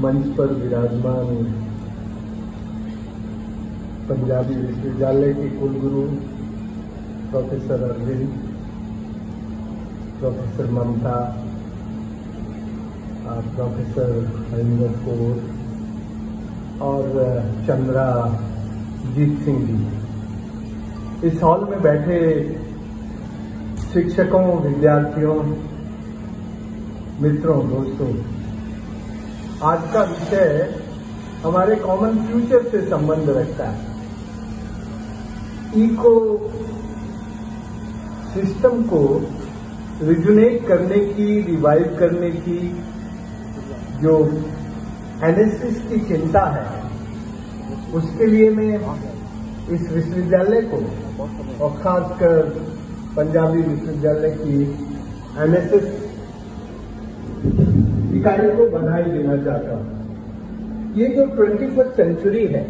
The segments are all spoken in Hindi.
मंच पर विराजमान पंजाबी विश्वविद्यालय के कुलगुरु professor Arvind, professor Mamta professor Harinder Kaur और चंद्रा जीत सिंह जी। इस हॉल में बैठे शिक्षकों, विद्यार्थियों, मित्रों, दोस्तों आज का विषय हमारे कॉमन फ्यूचर से संबंध रखता है। इको सिस्टम को रिजुनेट करने की रिवाइव करने की जो एनएसएस की चिंता है, उसके लिए मैं इस विश्वविद्यालय को और खासकर पंजाबी विश्वविद्यालय की एनएसएस इकाई को बधाई देना चाहता हूँ। ये जो ट्वेंटी फ़र्स्ट सेंचुरी है,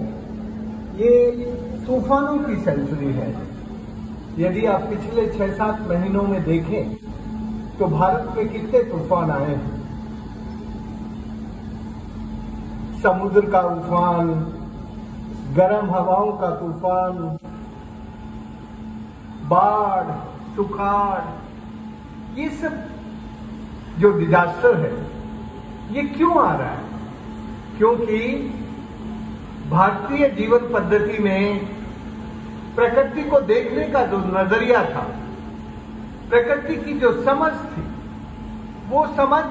ये तूफानों की सेंचुरी है। यदि आप पिछले छह सात महीनों में देखें तो भारत में कितने तूफ़ान आए हैं? समुद्र का उफान, गर्म हवाओं का तूफ़ान, बाढ़, सुखाड़, ये सब जो डिजास्टर है ये क्यों आ रहा है? क्योंकि भारतीय जीवन पद्धति में प्रकृति को देखने का जो नज़रिया था, प्रकृति की जो समझ थी, वो समझ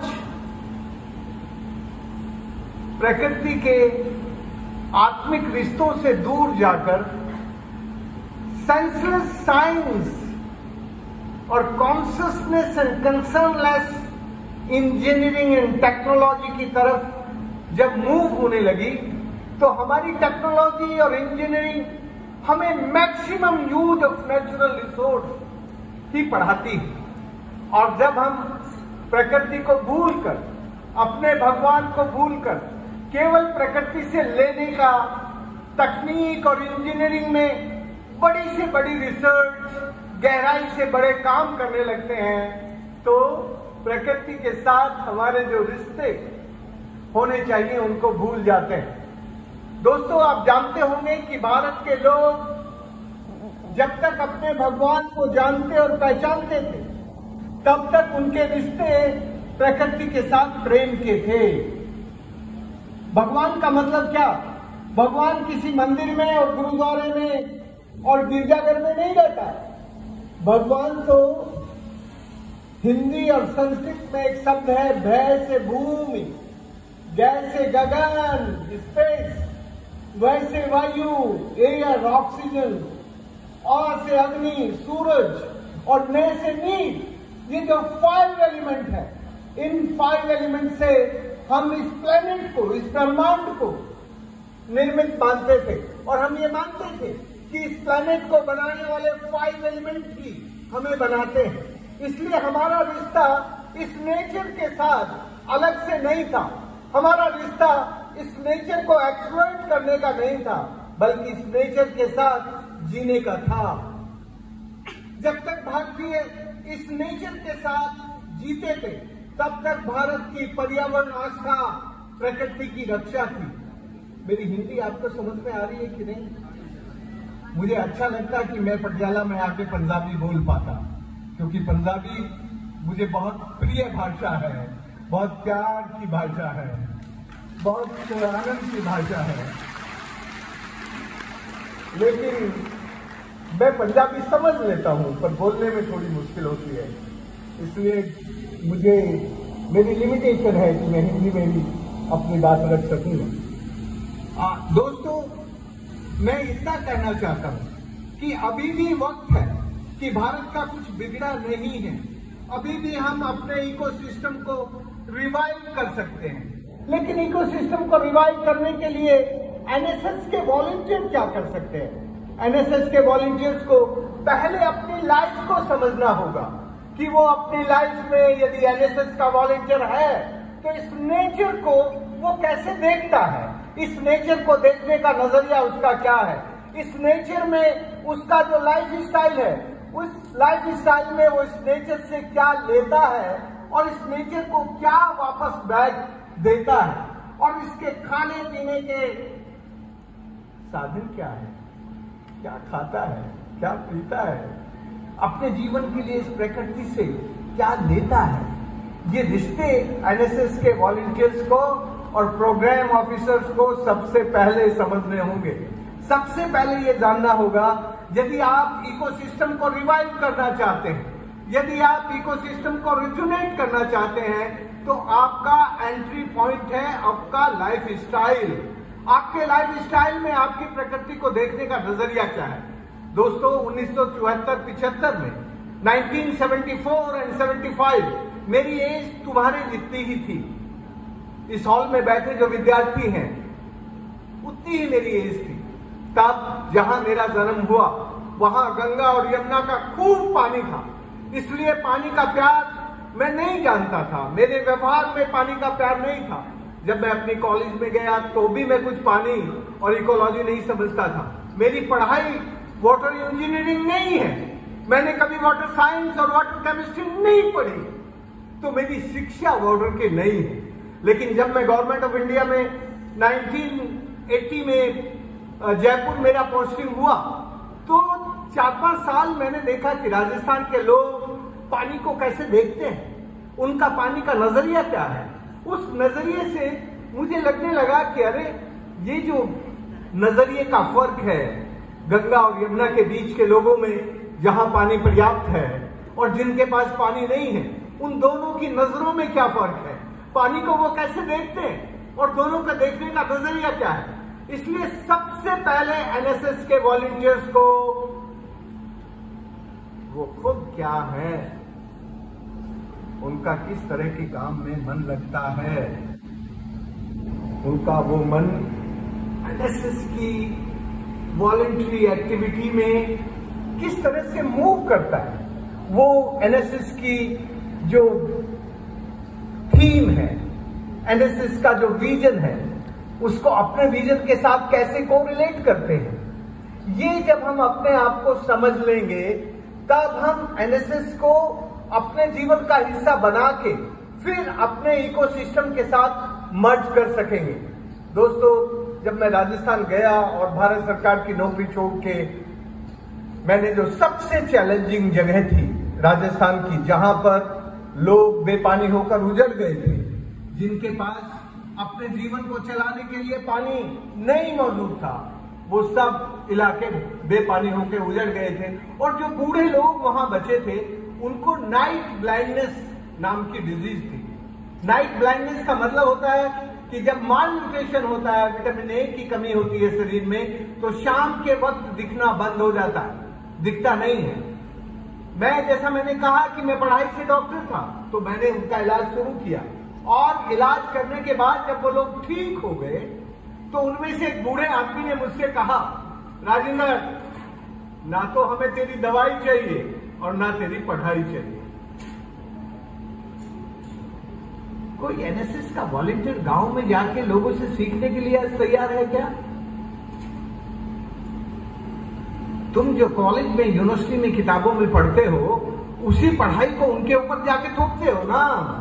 प्रकृति के आत्मिक रिश्तों से दूर जाकर सेंसलेस साइंस और consciousness and concernless engineering and technology की तरफ़ जब मूव होने लगी तो हमारी टेक्नोलॉजी और इंजीनियरिंग हमें maximum use of natural resource ही पढ़ाती है। और जब हम प्रकृति को भूलकर, अपने भगवान को भूलकर, केवल प्रकृति से लेने का तकनीक और इंजीनियरिंग में बड़ी से बड़ी रिसर्च गहराई से बड़े काम करने लगते हैं तो प्रकृति के साथ हमारे जो रिश्ते होने चाहिए, उनको भूल जाते हैं। दोस्तों, आप जानते होंगे कि भारत के लोग जब तक अपने भगवान को जानते और पहचानते थे, तब तक उनके रिश्ते प्रकृति के साथ प्रेम के थे। भगवान का मतलब क्या? भगवान किसी मंदिर में और गुरुद्वारे में और गिरजाघर में नहीं रहता। भगवान तो हिंदी और संस्कृत में एक शब्द है, भय से भूमि गैस से गगन स्पेस वैसे वायु एयर ऑक्सीजन और से अग्नि, सूरज, और न से नील। ये जो फाइव एलिमेंट है, इन फाइव एलिमेंट से हम इस प्लेनेट को, इस ब्रह्मांड को निर्मित मानते थे। और हम ये मानते थे कि इस प्लेनेट को बनाने वाले फाइव एलिमेंट ही हमें बनाते हैं। इसलिए हमारा रिश्ता इस नेचर के साथ अलग से नहीं था। हमारा रिश्ता इस नेचर को एक्सप्लोइट करने का नहीं था, बल्कि इस नेचर के साथ जीने का था। जब तक भारतीय इस नेचर के साथ जीते थे, तब तक भारत की पर्यावरण आस्था, प्रकृति की रक्षा थी। मेरी हिंदी आपको समझ में आ रही है कि नहीं? मुझे अच्छा लगता कि मैं पटियाला में आके पंजाबी बोल पाता। क्योंकि पंजाबी मुझे बहुत प्रिय भाषा है, बहुत प्यार की भाषा है, बहुत आनंद की भाषा है। लेकिन मैं पंजाबी समझ लेता हूँ, पर बोलने में थोड़ी मुश्किल होती है। इसलिए मुझे, मेरी लिमिटेशन है कि मैं हिंदी में भी अपनी बात रख सकूँगा दोस्तों, मैं इतना कहना चाहता हूँ कि अभी भी वक्त है। कि भारत का कुछ बिगड़ा नहीं है। अभी भी हम अपने इकोसिस्टम को रिवाइव कर सकते हैं। लेकिन इकोसिस्टम को रिवाइव करने के लिए एनएसएस के वॉलंटियर क्या कर सकते हैं? एनएसएस के वॉलंटियर्स को पहले अपनी लाइफ को समझना होगा कि वो अपनी लाइफ में यदि एनएसएस का वॉलंटियर है तो इस नेचर को वो कैसे देखता है? इस नेचर को देखने का नज़रिया उसका क्या है? इस नेचर में उसका जो लाइफ स्टाइल है उस लाइफ स्टाइल में वो इस नेचर से क्या लेता है और इस नेचर को क्या वापस बैक देता है और इसके खाने पीने के साधन क्या है? क्या खाता है? क्या पीता है? अपने जीवन के लिए इस प्रकृति से क्या लेता है? ये रिश्ते एनएसएस के वॉलंटियर्स को और प्रोग्राम ऑफिसर्स को सबसे पहले समझने होंगे। सबसे पहले ये जानना होगा यदि आप इकोसिस्टम को रिवाइव करना चाहते हैं, यदि आप इकोसिस्टम को रिजुनेट करना चाहते हैं तो आपका एंट्री पॉइंट है आपका लाइफ स्टाइल आपके लाइफ स्टाइल में आपकी प्रकृति को देखने का नज़रिया क्या है? दोस्तों, उन्नीस पिछहत्तर में 1974 एंड 75 मेरी एज तुम्हारे जितनी ही थी। इस हॉल में बैठे जो विद्यार्थी हैं, उतनी ही मेरी एज थी। तब जहाँ मेरा जन्म हुआ, वहाँ गंगा और यमुना का खूब पानी था। इसलिए पानी का प्यार मैं नहीं जानता था। मेरे व्यवहार में पानी का प्यार नहीं था। जब मैं अपनी कॉलेज में गया तो भी मैं कुछ पानी और इकोलॉजी नहीं समझता था। मेरी पढ़ाई वाटर इंजीनियरिंग नहीं है। मैंने कभी वाटर साइंस और वाटर केमिस्ट्री नहीं पढ़ी। तो मेरी शिक्षा वाटर की नहीं है। लेकिन जब मैं गवर्नमेंट ऑफ़ इंडिया में 1980 में जयपुर मेरा पोस्टिंग हुआ। तो चार पाँच साल मैंने देखा कि राजस्थान के लोग पानी को कैसे देखते हैं, उनका पानी का नज़रिया क्या है। उस नज़रिए से मुझे लगने लगा कि अरे, ये जो नज़रिए का फ़र्क है, गंगा और यमुना के बीच के लोगों में जहाँ पानी पर्याप्त है और जिनके पास पानी नहीं है, उन दोनों की नज़रों में क्या फ़र्क है? पानी को वो कैसे देखते हैं और दोनों का देखने का नज़रिया क्या है? इसलिए सबसे पहले एनएसएस के वॉलंटियर्स को, वो खुद क्या है? उनका किस तरह के काम में मन लगता है? उनका वो मन एनएसएस की वॉलेंट्री एक्टिविटी में किस तरह से मूव करता है? वो एनएसएस की जो थीम है एनएसएस का जो विजन है उसको अपने विजन के साथ कैसे को रिलेट करते हैं? ये जब हम अपने आप को समझ लेंगे, तब हम एनएसएस को अपने जीवन का हिस्सा बना के फिर अपने इकोसिस्टम के साथ मर्ज कर सकेंगे। दोस्तों, जब मैं राजस्थान गया और भारत सरकार की नौकरी छोड़ के मैंने जो सबसे चैलेंजिंग जगह थी राजस्थान की, जहाँ पर लोग बेपानी होकर उजड़ गए थे, जिनके पास अपने जीवन को चलाने के लिए पानी नहीं मौजूद था। वो सब इलाके बेपानी होकर उजड़ गए थे और जो बूढ़े लोग वहाँ बचे थे, उनको नाइट ब्लाइंडनेस नाम की डिज़ीज़ थी। नाइट ब्लाइंडनेस का मतलब होता है कि जब माल न्यूट्रिशन होता है विटामिन ए की कमी होती है शरीर में तो शाम के वक्त दिखना बंद हो जाता है। दिखता नहीं है। मैं, जैसा मैंने कहा कि मैं पढ़ाई से डॉक्टर था तो मैंने उनका इलाज शुरू किया। और इलाज करने के बाद जब वो लोग ठीक हो गए तो उनमें से एक बूढ़े आदमी ने मुझसे कहा, राजेंद्र, ना तो हमें तेरी दवाई चाहिए और ना तेरी पढ़ाई चाहिए. कोई एनएसएस का वॉलेंटियर गाँव में जाके लोगों से सीखने के लिए आज तैयार है क्या? तुम जो कॉलेज में यूनिवर्सिटी में किताबों में पढ़ते हो, उसी पढ़ाई को उनके ऊपर जाके थोपते हो ना?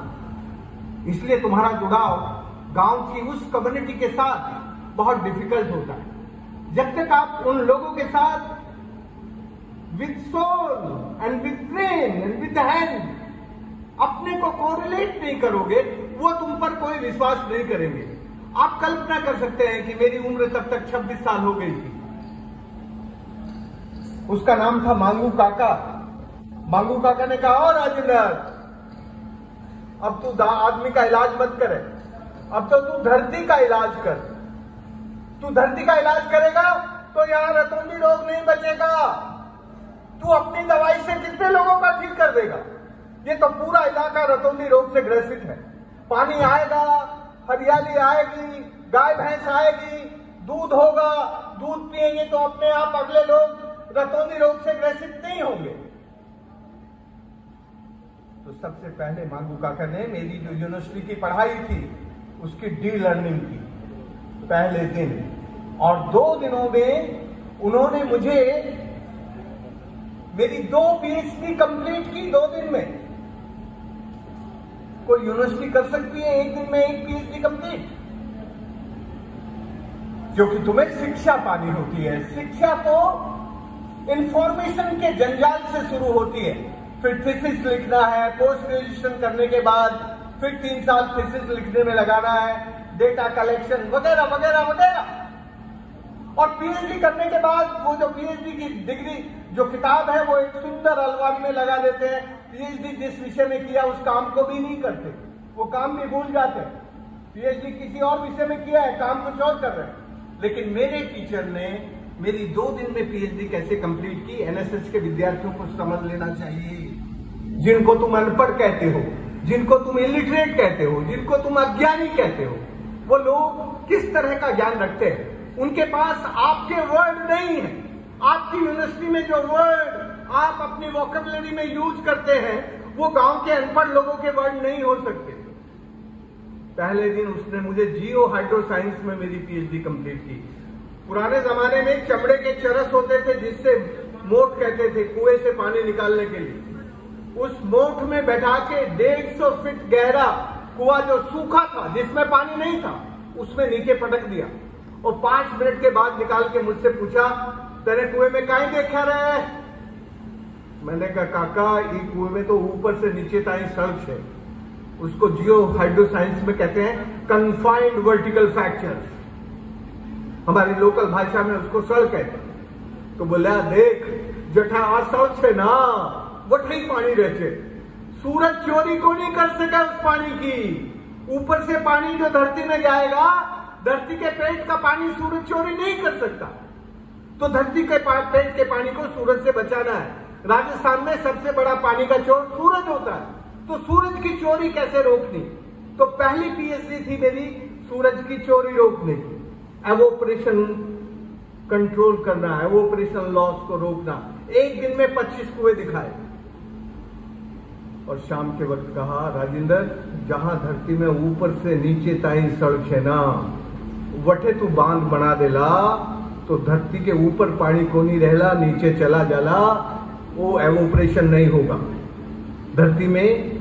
इसलिए तुम्हारा जुड़ाव गाँव की उस कम्युनिटी के साथ बहुत डिफ़िकल्ट होता है। जब तक आप उन लोगों के साथ with soul and with brain and with hand अपने को कोरिलेट नहीं करोगे, वो तुम पर कोई विश्वास नहीं करेंगे। आप कल्पना कर सकते हैं कि मेरी उम्र तब तक 26 साल हो गई थी। उसका नाम था मांगू काका। मांगू काका ने कहा, और राजेंद्र अब तू आदमी का इलाज मत करे। अब तो तू धरती का इलाज कर। तू धरती का इलाज करेगा तो यहाँ रतौंडी रोग नहीं बचेगा। तू अपनी दवाई से कितने लोगों का ठीक कर देगा? ये तो पूरा इलाका रतौंडी रोग से ग्रसित है। पानी आएगा, हरियाली आएगी, गाय भैंस आएगी, दूध होगा, दूध पिएँगे तो अपने आप अगले लोग रतौंदी रोग से ग्रसित नहीं होंगे। तो सबसे पहले मांगू काका ने मेरी जो यूनिवर्सिटी की पढ़ाई थी, उसकी डी लर्निंग की, पहले दिन। और दो दिनों में उन्होंने मुझे मेरी दो पीएचडी कंप्लीट की दो दिन में। कोई यूनिवर्सिटी कर सकती है एक दिन में एक पीएचडी कंप्लीट क्योंकि तुम्हें शिक्षा पानी होती है। शिक्षा तो इंफॉर्मेशन के जंजाल से शुरू होती है। फिर थीसिस लिखना है। पोस्ट ग्रेजुएशन करने के बाद फिर तीन साल थीसिस लिखने में लगाना है। डेटा कलेक्शन वगैरह वगैरह वगैरह। और पीएचडी करने के बाद वो जो पीएचडी की डिग्री जो किताब है, वो एक सुंदर अलमारी में लगा देते हैं। पीएचडी जिस विषय में किया, उस काम को भी नहीं करते। वो काम भी भूल जाते हैं। पीएचडी किसी और विषय में किया है, काम कुछ और कर रहे हैं। लेकिन मेरे टीचर ने मेरी दो दिन में पीएचडी कैसे कंप्लीट की? एनएसएस के विद्यार्थियों को समझ लेना चाहिए। जिनको तुम अनपढ़ कहते हो, जिनको तुम इलिटरेट कहते हो, जिनको तुम अज्ञानी कहते हो, वो लोग किस तरह का ज्ञान रखते हैं? उनके पास आपके वर्ड नहीं है। आपकी यूनिवर्सिटी में जो वर्ड आप अपनी वोकेबलरी में यूज़ करते हैं, वो गाँव के अनपढ़ लोगों के वर्ड नहीं हो सकते। पहले दिन उसने मुझे जियो हाइड्रो साइंस में मेरी पीएचडी कंप्लीट की। पुराने जमाने में चमड़े के चरस होते थे, जिससे मोट कहते थे कुएँ से पानी निकालने के लिए। उस मोट में बैठा के डेढ़ सौ फीट गहरा कुआ जो सूखा था, जिसमें पानी नहीं था, उसमें नीचे पटक दिया। और पाँच मिनट के बाद निकाल के मुझसे पूछा, तेरे कुएँ में कहीं देखा रहे मैंने कहा, काका, ये कुएँ में तो ऊपर से नीचे ताई सर्च है। उसको जियो हाइड्रो साइंस में कहते हैं कन्फाइंड वर्टिकल फ्रैक्चर हमारी लोकल भाषा में उसको सड़ कहते हैं। तो बोला, देख, जठा आ सर्च है ना? वठी पानी रहते सूरज चोरी को नहीं कर सका उस पानी की। ऊपर से पानी जो धरती में जाएगा, धरती के पेट का पानी सूरज चोरी नहीं कर सकता। तो धरती के पेट के पानी को सूरज से बचाना है। राजस्थान में सबसे बड़ा पानी का चोर सूरज होता है। तो सूरज की चोरी कैसे रोकनी? तो पहली पीएचडी थी मेरी, सूरज की चोरी रोकने की। एवोपरेशन कंट्रोल करना एवोपरेशन लॉस को रोकना। एक दिन में 25 कुएँ दिखाए। और शाम के वक्त कहा, राजेंद्र, जहाँ धरती में ऊपर से नीचे ताई सड़क है ना? वठे तू बाँध बना देला तो धरती के ऊपर पानी को नहीं रहला, नीचे चला जाला, वो एवोपरेशन नहीं होगा। धरती में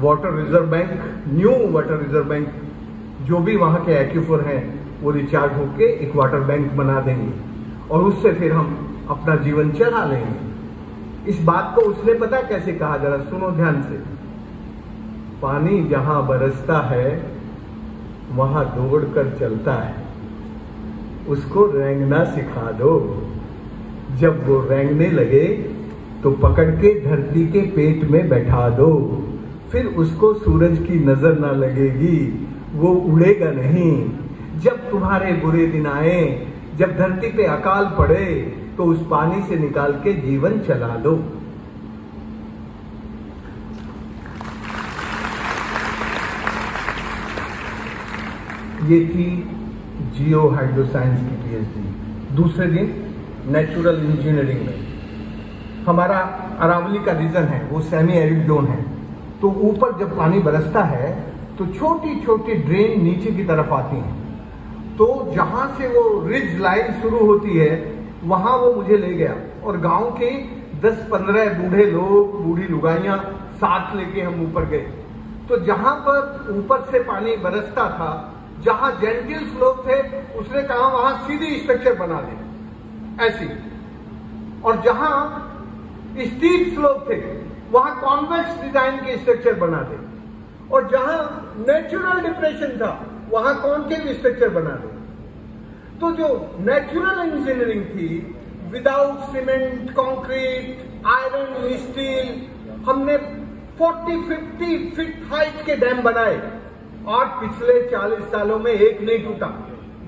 water reserve bank new water reserve bank जो भी वहाँ के एक्यूफर हैं, वो रिचार्ज होके एक वाटर बैंक बना देंगे। और उससे फिर हम अपना जीवन चला लेंगे। इस बात को उसने पता कैसे कहा? जरा सुनो ध्यान से। पानी जहाँ बरसता है, वहाँ दौड़कर चलता है। उसको रेंगना सिखा दो। जब वो रेंगने लगे तो पकड़ के धरती के पेट में बैठा दो। फिर उसको सूरज की नज़र ना लगेगी, वो उड़ेगा नहीं। जब तुम्हारे बुरे दिन आए, जब धरती पे अकाल पड़े तो उस पानी से निकाल के जीवन चला दो ये थी जियो हाइड्रो साइंस की पीएचडी। दूसरे दिन नेचुरल इंजीनियरिंग में। हमारा अरावली का रीजन है, वो सेमी एरिड जोन है। तो ऊपर जब पानी बरसता है तो छोटी छोटी ड्रेन नीचे की तरफ़ आती हैं। तो जहाँ से वो रिज लाइन शुरू होती है वहाँ वो मुझे ले गया। और गाँव के 10-15 बूढ़े लोग, बूढ़ी लुगाइयाँ साथ लेके हम ऊपर गए। तो जहाँ पर ऊपर से पानी बरसता था, जहाँ जेंटिल स्लोप थे, उसने कहा, वहाँ सीधी स्ट्रक्चर बना दे। ऐसी। और जहाँ स्टीप स्लोप थे, वहाँ कॉन्वेक्स डिज़ाइन के स्ट्रक्चर बना दे। और जहाँ नेचुरल डिप्रेशन था, वहाँ कौन के स्ट्रक्चर बना दे। तो जो नेचुरल इंजीनियरिंग थी without cement concrete iron steel हमने 40 50 फीट हाइट के डैम बनाए। और पिछले 40 सालों में एक नहीं टूटा।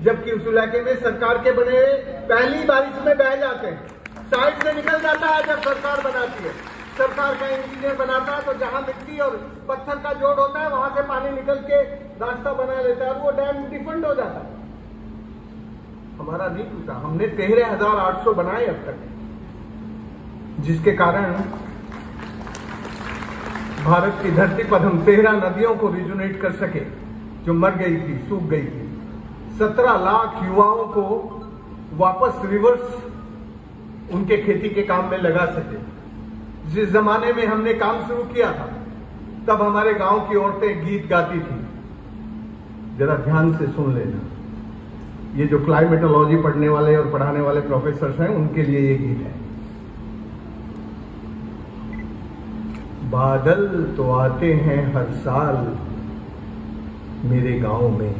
जबकि उस इलाके में सरकार के बने पहली बारिश में बह जाते हैं। साइड से निकल जाता है जब सरकार बनाती है। सरकार का इंजीनियर बनाता है तो जहाँ मिट्टी और पत्थर का जोड़ होता है, वहाँ से पानी निकल के रास्ता बना लेता है। वो डैम डिफंड हो जाता है। हमारा नहीं टूटा। हमने तेरह हज़ार आठ सौ बनाए अब तक। जिसके कारण भारत की धरती पर हम तेरह नदियों को रिजुनेट कर सके, जो मर गई थी, सूख गई थी। सत्रह लाख युवाओं को वापस रिवर्स उनके खेती के काम में लगा सके। जिस जमाने में हमने काम शुरू किया था, तब हमारे गाँव की औरतें गीत गाती थी। जरा ध्यान से सुन लेना। ये जो क्लाइमेटोलॉजी पढ़ने वाले और पढ़ाने वाले प्रोफेसर हैं, उनके लिए ये गीत है। बादल तो आते हैं हर साल मेरे गाँव में,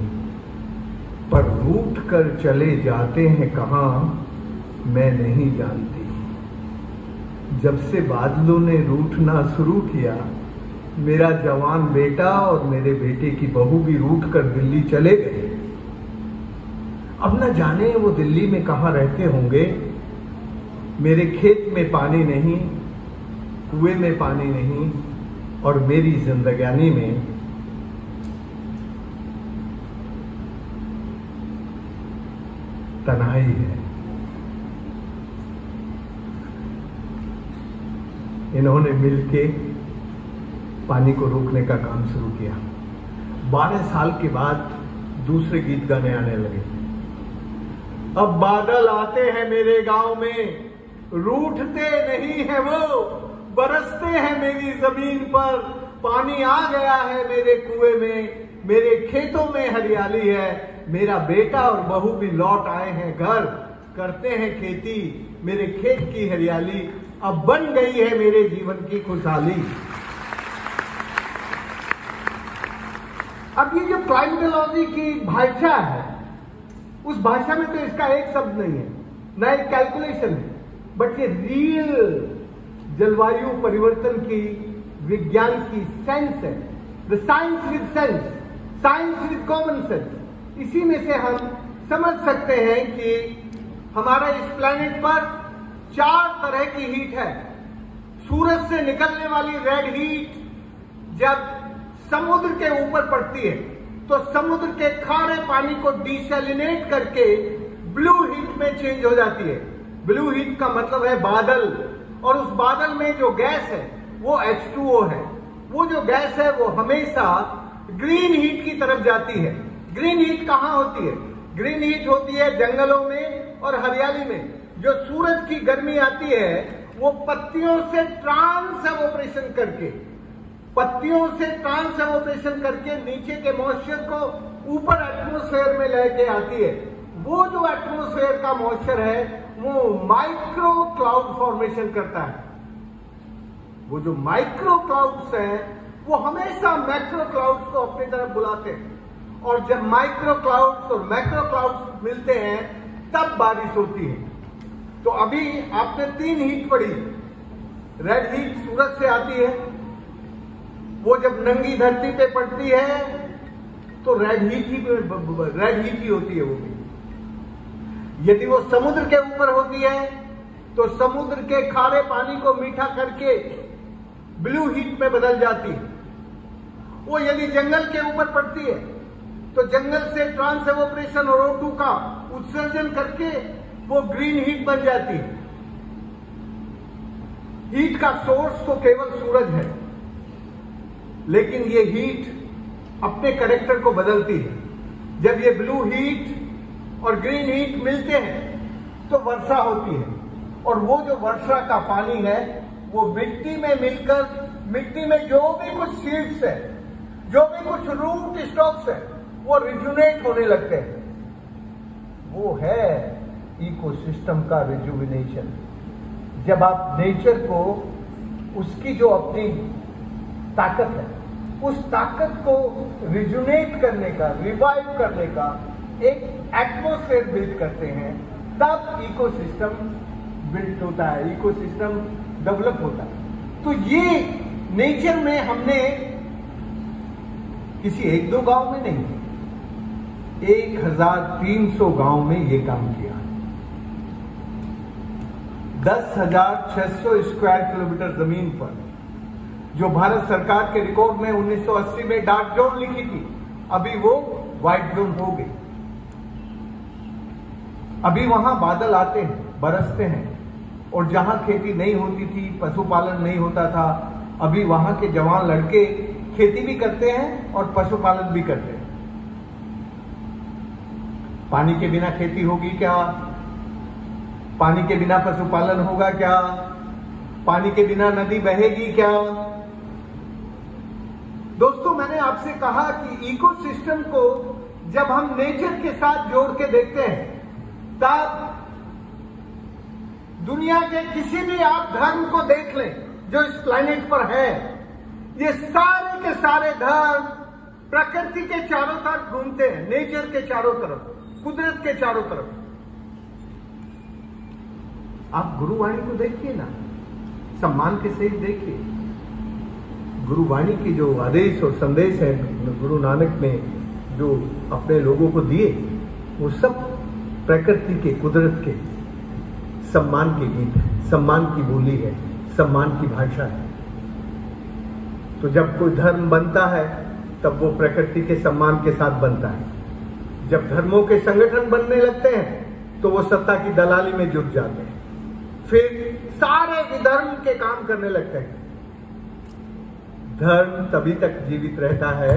पर रूट कर चले जाते हैं कहा, मैं नहीं जानती। जब से बादलों ने रूठना शुरू किया, मेरा जवान बेटा और मेरे बेटे की बहू भी रूठ कर दिल्ली चले गए। अब न जाने वो दिल्ली में कहा रहते होंगे। मेरे खेत में पानी नहीं, कुएँ में पानी नहीं, और मेरी जिंदगानी में। तनाई है। इन्होंने मिलके पानी को रोकने का काम शुरू किया। बारह साल के बाद दूसरे गीत गाने आने लगे। अब बादल आते हैं मेरे गाँव में। रूठते नहीं है वो, बरसते हैं मेरी ज़मीन पर। पानी आ गया है मेरे कुएँ में, मेरे खेतों में हरियाली है। मेरा बेटा और बहू भी लौट आए हैं घर। करते हैं खेती, मेरे खेत की हरियाली। अब बन गई है मेरे जीवन की खुशहाली। अब ये जो क्लाइमेटोलॉजी की भाषा है उस भाषा में तो इसका एक शब्द नहीं है, ना एक कैलकुलेशन है बट ये रियल जलवायु परिवर्तन की, विज्ञान की सेंस है। The science with sense science with common sense इसी में से हम समझ सकते हैं कि हमारा इस प्लेनेट पर चार तरह की हीट है। सूरज से निकलने वाली रेड हीट जब समुद्र के ऊपर पड़ती है तो समुद्र के खारे पानी को डिसेलिनेट करके ब्लू हीट में चेंज हो जाती है। ब्लू हीट का मतलब है बादल। और उस बादल में जो गैस है, वो H2O है। वो जो गैस है, वो हमेशा ग्रीन हीट की तरफ़ जाती है। ग्रीन हीट कहाँ होती है? ग्रीन हीट होती है जंगलों में और हरियाली में। जो सूरज की गर्मी आती है, वो पत्तियों से ट्रांस ऑपरेशन करके। पत्तियों से ट्रांस ऑपरेशन करके नीचे के मॉइस्चर को ऊपर एटमोस्फेयर में लेके आती है। वो जो एटमोस्फेयर का मॉइस्चर है, वो माइक्रो क्लाउड फॉर्मेशन करता है। वो जो माइक्रो क्लाउड्स हैं, वो हमेशा मैक्रो क्लाउड्स को अपनी तरफ़ बुलाते हैं। और जब माइक्रो क्लाउड्स और मैक्रो क्लाउड्स मिलते हैं, तब बारिश होती है। तो अभी आपने तीन हीट पड़ी रेड हीट सूरज से आती है। वो जब नंगी धरती पे पड़ती है तो रेड हीट ही रेड हीट होती है वो भी। यदि वो समुद्र के ऊपर होती है तो समुद्र के खारे पानी को मीठा करके ब्लू हीट में बदल जाती है। वो यदि जंगल के ऊपर पड़ती है तो जंगल से ट्रांसएवोपरेशन और O2 का उत्सर्जन करके वो ग्रीन हीट बन जाती है। हीट का सोर्स तो केवल सूरज है। लेकिन ये हीट अपने करेक्टर को बदलती है। जब ये ब्लू हीट और ग्रीन हीट मिलते हैं तो वर्षा होती है। और वो जो वर्षा का पानी है, वो मिट्टी में मिलकर, मिट्टी में जो भी कुछ सीड्स है, जो भी कुछ रूट स्टॉक्स है, वो रिजुनेट होने लगते हैं। वो है इकोसिस्टम का रिजुविनेशन जब आप नेचर को, उसकी जो अपनी ताकत है उस ताकत को रिजुनेट करने का रिवाइव करने का एक एटमोस्फेयर बिल्ड करते हैं, तब इकोसिस्टम बिल्ड होता है इकोसिस्टम डेवलप होता है। तो ये नेचर में हमने किसी एक दो गाँव में नहीं, एक हज़ार तीन सौ गाँव में ये काम किया। दस हज़ार छह सौ स्क्वायर किलोमीटर ज़मीन पर जो भारत सरकार के रिकॉर्ड में 1980 में डार्क जोन लिखी थी, अभी वो व्हाइट जोन हो गई। अभी वहाँ बादल आते हैं, बरसते हैं, और जहाँ खेती नहीं होती थी, पशुपालन नहीं होता था, अभी वहाँ के जवान लड़के खेती भी करते हैं और पशुपालन भी करते हैं। पानी के बिना खेती होगी क्या? पानी के बिना पशुपालन होगा क्या? पानी के बिना नदी बहेगी क्या? दोस्तों, मैंने आपसे कहा कि इकोसिस्टम को जब हम नेचर के साथ जोड़ के देखते हैं, तब दुनिया के किसी भी आप धर्म को देख लें, जो इस प्लेनेट पर है, ये सारे के सारे धर्म प्रकृति के चारों तरफ़ घूमते हैं नेचर के चारों तरफ़, कुदरत के चारों तरफ़। आप गुरुवाणी को देखिए ना, सम्मान के सहित देखिए। गुरुवाणी के जो आदेश और संदेश है, गुरु नानक ने जो अपने लोगों को दिए, वो सब प्रकृति के, कुदरत के सम्मान के गीत है। सम्मान की बोली है, सम्मान की भाषा है। तो जब कोई धर्म बनता है, तब वो प्रकृति के सम्मान के साथ बनता है। जब धर्मों के संगठन बनने लगते हैं तो वो सत्ता की दलाली में जुट जाते हैं। फिर सारे विधर्म के काम करने लगते हैं। धर्म तभी तक जीवित रहता है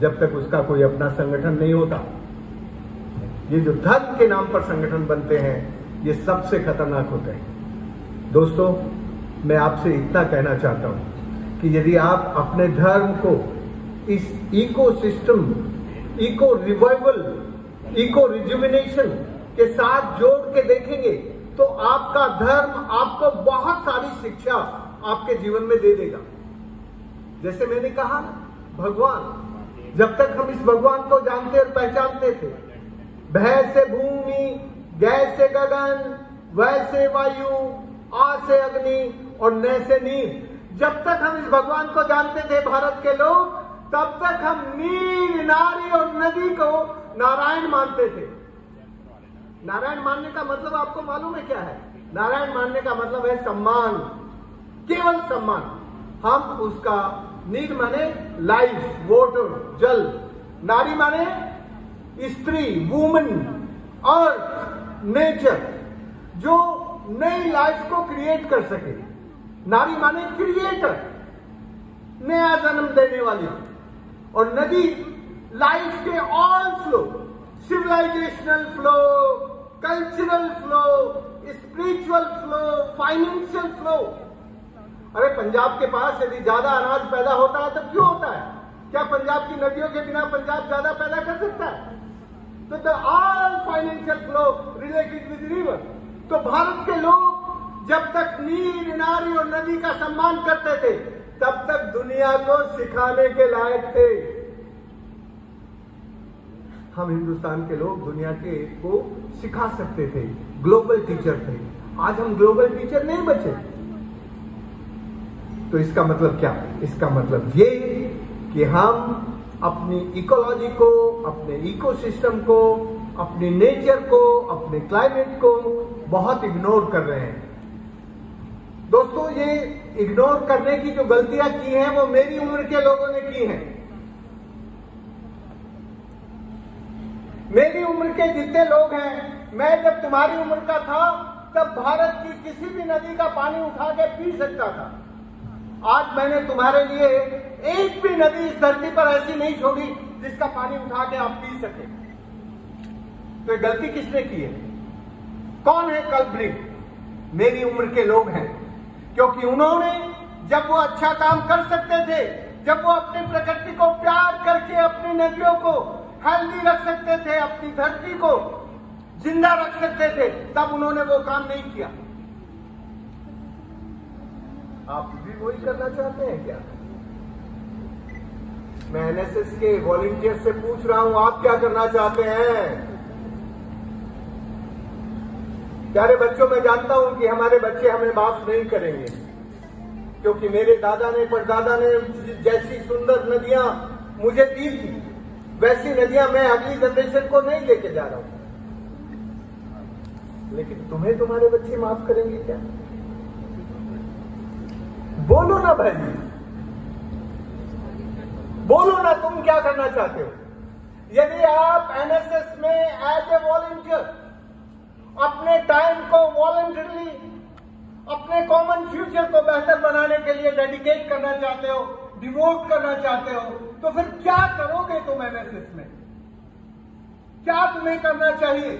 जब तक उसका कोई अपना संगठन नहीं होता। ये जो धर्म के नाम पर संगठन बनते हैं, ये सबसे खतरनाक होते हैं। दोस्तों, मैं आपसे इतना कहना चाहता हूँ कि यदि आप अपने धर्म को इस ecosystem eco revival eco rejuvenation के साथ जोड़ के देखेंगे तो आपका धर्म आपको बहुत सारी शिक्षा आपके जीवन में दे देगा। जैसे मैंने कहा, भगवान, जब तक हम इस भगवान को जानते और पहचानते थे, भय से भूमि गैस से गगन वैसे वायु, आ से अग्नि और न से नीर जब तक हम इस भगवान को जानते थे भारत के लोग, तब तक हम नीर नारी और नदी को नारायण मानते थे। नारायण मानने का मतलब आपको मालूम है क्या है? नारायण मानने का मतलब है सम्मान, केवल सम्मान। हम उसका नीर माने लाइफ वोटर जल। नारी माने स्त्री वुमन अर्थ नेचर जो नई लाइफ को क्रिएट कर सके। नारी माने क्रिएटर नया जन्म देने वाली। और नदी लाइफ के all flow civilisational flow cultural flow spiritual flow financial flow अरे पंजाब के पास यदि ज़्यादा अनाज पैदा होता है तो क्यों होता है? क्या पंजाब की नदियों के बिना पंजाब ज़्यादा पैदा कर सकता है? तो the all financial flow related with river तो भारत के लोग जब तक नीर नारी और नदी का सम्मान करते थे, तब तक दुनिया को सिखाने के लायक थे। हम हिंदुस्तान के लोग दुनिया के को सिखा सकते थे। ग्लोबल टीचर थे। आज हम ग्लोबल टीचर नहीं बचे। तो इसका मतलब क्या? है इसका मतलब ये कि हम अपनी इकोलॉजी को, अपने इकोसिस्टम को, अपने नेचर को, अपने क्लाइमेट को बहुत इग्नोर कर रहे हैं। दोस्तों, ये इग्नोर करने की जो गलतियाँ की हैं, वो मेरी उम्र के लोगों ने की हैं। मेरी उम्र के जितने लोग हैं, मैं जब तुम्हारी उम्र का था, तब भारत की किसी भी नदी का पानी उठा के पी सकता था। आज मैंने तुम्हारे लिए एक भी नदी इस धरती पर ऐसी नहीं छोड़ी जिसका पानी उठा के आप पी सके। तो ये गलती किसने की है? कौन है कल्प्रिट मेरी उम्र के लोग हैं, क्योंकि उन्होंने जब वो अच्छा काम कर सकते थे, जब वो अपनी प्रकृति को प्यार करके अपनी नदियों को हेल्दी रख सकते थे, अपनी धरती को ज़िंदा रख सकते थे, तब उन्होंने वो काम नहीं किया। आप भी वही करना चाहते हैं क्या? मैं एनएसएस के वॉलेंटियर से पूछ रहा हूँ, आप क्या करना चाहते हैं? प्यारे बच्चों, मैं जानता हूँ कि हमारे बच्चे हमें माफ़ नहीं करेंगे, क्योंकि मेरे दादा ने, परदादा ने जैसी सुंदर नदियाँ मुझे दी थी, वैसी नदियाँ मैं अगली जनरेशन को नहीं लेके जा रहा हूँ। लेकिन तुम्हें तुम्हारे बच्चे माफ़ करेंगे क्या? बोलो ना भाई बोलो ना तुम क्या करना चाहते हो? यदि आप एनएसएस में एज ए वॉलेंटियर अपने टाइम को वॉलेंटरली अपने कॉमन फ्यूचर को बेहतर बनाने के लिए डेडिकेट करना चाहते हो डिवोट करना चाहते हो तो फिर क्या करोगे तुम एनएसएस में? क्या तुम्हें करना चाहिए?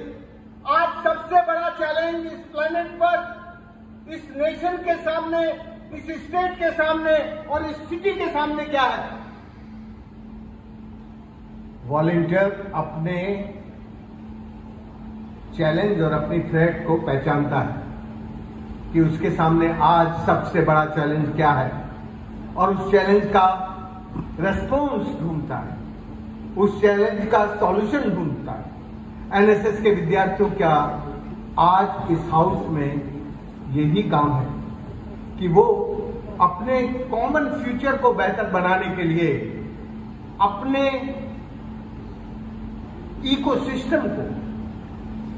आज सबसे बड़ा चैलेंज इस प्लेनेट पर, इस नेशन के सामने इस स्टेट के सामने और इस सिटी के सामने क्या है? वॉलेंटियर अपने चैलेंज और अपनी थ्रेट को पहचानता है कि उसके सामने आज सबसे बड़ा चैलेंज क्या है और उस चैलेंज का रेस्पॉन्स ढूंढता है। उस चैलेंज का सॉल्यूशन ढूंढता है। एनएसएस के विद्यार्थियों का आज इस हाउस में यही काम है। कि वो अपने कॉमन फ्यूचर को बेहतर बनाने के लिए अपने इकोसिस्टम को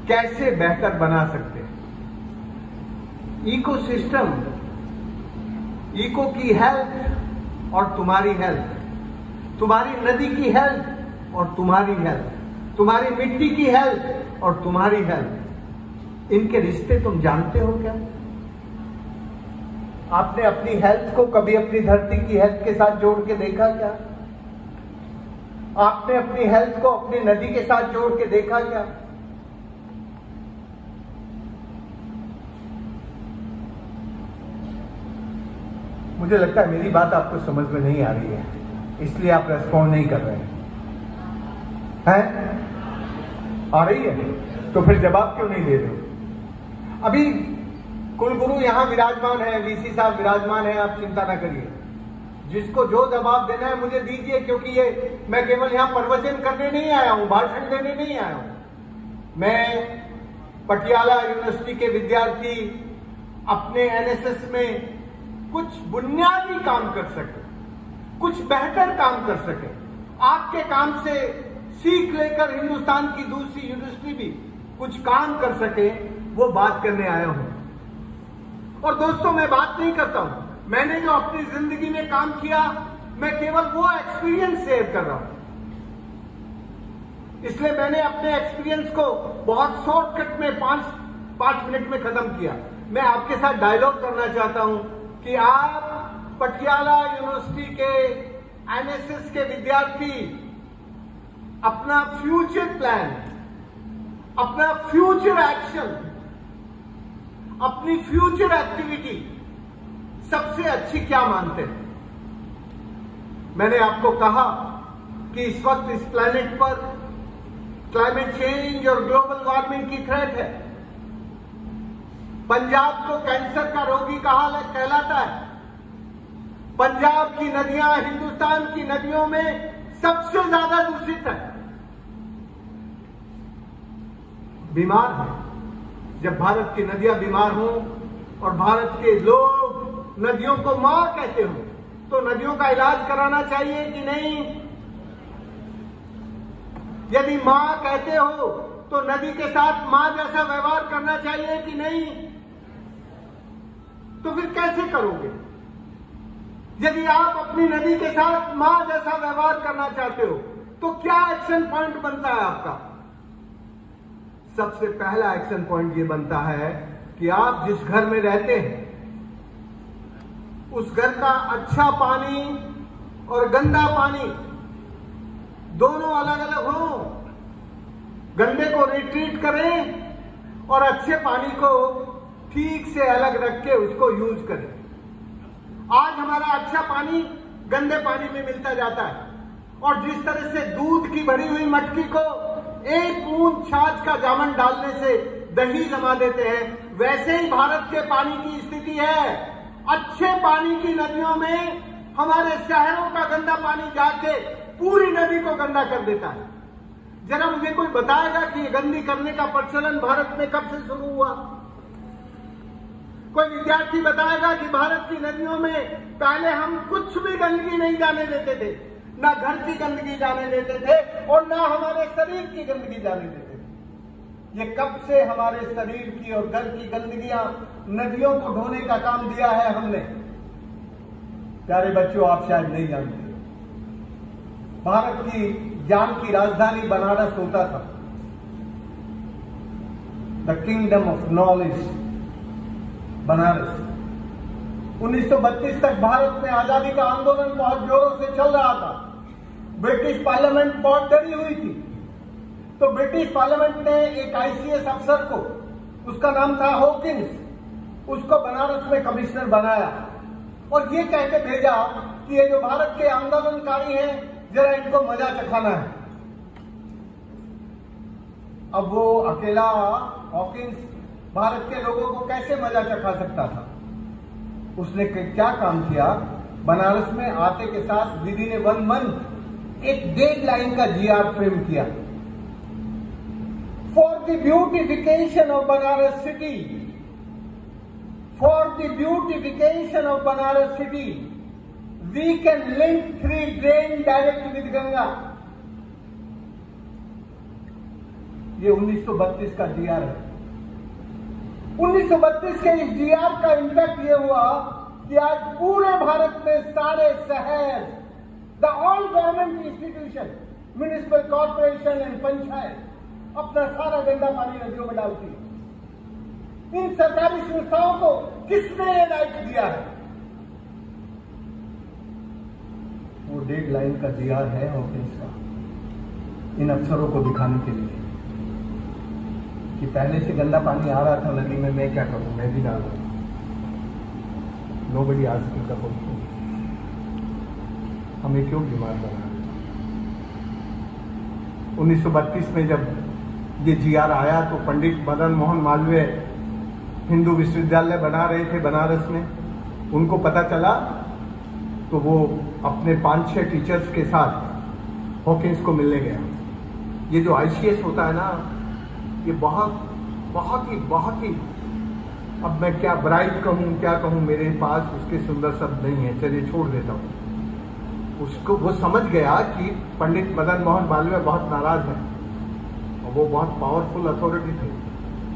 कैसे बेहतर बना सकते हैं। इकोसिस्टम इको की हेल्थ और तुम्हारी हेल्थ तुम्हारी नदी की हेल्थ और तुम्हारी हेल्थ तुम्हारी मिट्टी की हेल्थ और तुम्हारी हेल्थ इनके रिश्ते तुम जानते हो क्या? आपने अपनी हेल्थ को कभी अपनी धरती की हेल्थ के साथ जोड़ के देखा क्या? आपने अपनी हेल्थ को अपनी नदी के साथ जोड़ के देखा क्या? मुझे लगता है मेरी बात आपको समझ में नहीं आ रही है। इसलिए आप रेस्पॉन्ड नहीं कर रहे हैं। हैं? आ रही है? तो फिर जवाब क्यों नहीं दे रहे अभी कुलगुरु यहाँ विराजमान है वीसी साहब विराजमान है, आप चिंता ना करिए। जिसको जो जवाब देना है मुझे दीजिए, क्योंकि ये मैं केवल यहाँ प्रवचन करने नहीं आया हूँ, भाषण देने नहीं आया हूँ। मैं पटियाला यूनिवर्सिटी के विद्यार्थी, अपने एनएसएस में कुछ बुनियादी काम कर सके, कुछ बेहतर काम कर सके। आपके काम से सीख लेकर हिंदुस्तान की दूसरी यूनिवर्सिटी भी कुछ काम कर सके, वो बात करने आया हूँ। और दोस्तों, मैं बात नहीं करता हूँ। मैंने जो अपनी ज़िंदगी में काम किया, मैं केवल वो एक्सपीरियंस शेयर कर रहा हूँ। इसलिए मैंने अपने एक्सपीरियंस को बहुत शॉर्टकट में पाँच पाँच मिनट में खत्म किया। मैं आपके साथ डायलॉग करना चाहता हूँ कि आप पटियाला यूनिवर्सिटी के एनएसएस के विद्यार्थी, अपना फ्यूचर प्लान अपना फ्यूचर एक्शन अपनी फ्यूचर एक्टिविटी सबसे अच्छी क्या मानते हैं? मैंने आपको कहा कि इस वक्त इस प्लेनेट पर क्लाइमेट चेंज और ग्लोबल वार्मिंग की थ्रेट है। पंजाब को कैंसर का रोगी कहा कहलाता है। पंजाब की नदियाँ हिंदुस्तान की नदियों में सबसे ज़्यादा दूषित है। बीमार है। जब भारत की नदियाँ बीमार हों और भारत के लोग नदियों को माँ कहते हो तो नदियों का इलाज कराना चाहिए कि नहीं? यदि माँ कहते हो तो नदी के साथ माँ जैसा व्यवहार करना चाहिए कि नहीं? तो फिर कैसे करोगे? यदि आप अपनी नदी के साथ माँ जैसा व्यवहार करना चाहते हो तो क्या एक्शन पॉइंट बनता है आपका? सबसे पहला एक्शन पॉइंट ये बनता है कि आप जिस घर में रहते हैं, उस घर का अच्छा पानी और गंदा पानी दोनों अलग अलग हो। गंदे को रिट्रीट करें और अच्छे पानी को ठीक से अलग रख के उसको यूज़ करें। आज हमारा अच्छा पानी गंदे पानी में मिलता जाता है और जिस तरह से दूध की भरी हुई मटकी को एक बूंद छाछ का जामन डालने से दही जमा देते हैं। वैसे ही भारत के पानी की स्थिति है। अच्छे पानी की नदियों में हमारे शहरों का गंदा पानी जाके पूरी नदी को गंदा कर देता है। जरा मुझे कोई बताएगा कि ये गंदी करने का प्रचलन भारत में कब से शुरू हुआ? कोई विद्यार्थी बताएगा कि भारत की नदियों में पहले हम कुछ भी गंदगी नहीं जाने देते थे। ना घर की गंदगी जाने देते थे और ना हमारे शरीर की गंदगी जाने देते थे। ये कब से हमारे शरीर की और घर की गंदगियाँ नदियों को ढोने का काम दिया है हमने? प्यारे बच्चों, आप शायद नहीं जानते। भारत की ज्ञान की राजधानी बनारस होता था। The kingdom of knowledge Banaras. 1932 तक भारत में आज़ादी का आंदोलन बहुत जोरों से चल रहा था। ब्रिटिश पार्लियामेंट बहुत डरी हुई थी। तो ब्रिटिश पार्लियामेंट ने एक आईसीएस अफसर को, उसका नाम था होकिंस, उसको बनारस में कमिश्नर बनाया। और ये कह के भेजा कि ये जो भारत के आंदोलनकारी हैं, जरा इनको मज़ा चखाना है। अब वो अकेला हॉकिंस भारत के लोगों को कैसे मज़ा चखा सकता था? उसने क्या काम किया? बनारस में आते के साथ दीदी ने वन मंथ एक डेड लाइन का जीआर फ्रेम किया। For the beautification of Banaras city for the beautification of Banaras city we can link three drain direct with Ganga ये 1932 का डीआर है। 1932 के इस डीआर का इंपैक्ट ये हुआ कि आज पूरे भारत में सारे शहर the all government institution municipal corporation and panchayat अपना सारा गंदा पानी नदियों में डालती इन सरकारी संस्थाओं को किसने ये राइट दिया है? वो डेड लाइन का डीआर है ऑफ़िस का इन अफसरों को दिखाने के लिए। कि पहले से गंदा पानी आ रहा था नदी में, मैं क्या करूँ? मैं भी डाल नो बड़ी आज का हमें क्यों बीमार बना 1932 में जब ये जीआर आया तो पंडित मदन मोहन मालवीय हिंदू विश्वविद्यालय बना रहे थे, बनारस में। उनको पता चला तो वो अपने पाँच छह टीचर्स के साथ हॉकिंस को मिलने गया। ये जो आईसीएस होता है ना, ये बहुत बहुत ही बहुत ही, अब मैं क्या ब्राइट कहूँ, क्या कहूँ, मेरे पास उसके सुंदर शब्द नहीं है, चलिए छोड़ देता हूँ। उसको, वो समझ गया कि पंडित मदन मोहन मालवीय बहुत नाराज़ है। और वो बहुत पावरफुल अथॉरिटी थे।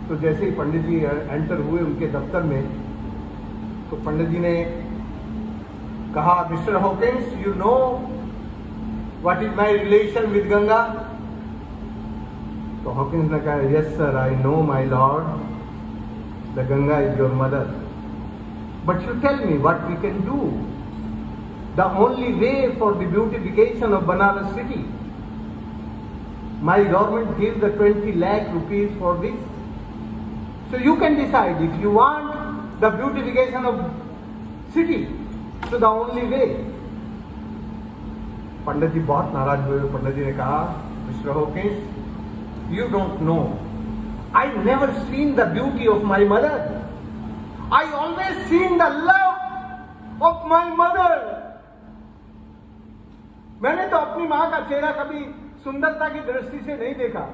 तो जैसे ही पंडित जी एंटर हुए उनके दफ्तर में तो पंडित जी ने कहा, mister Hawkins you know what is my relation with Ganga तो हॉकिंस ने कहा yes sir I know my lord the Ganga is your mother but you tell me what we can do the only way for the beautification of Banaras city my government gives the 20 lakh rupees for this. So you can decide if you want the beautification of city. So the only way. Pandit ji बहुत नाराज़ हुए पंडित जी ने कहा mister Hawkins You don't know. I never seen the beauty of my mother. I always seen the love of my mother. मैंने तो अपनी माँ का चेहरा कभी सुंदरता की दृष्टि से नहीं देखा।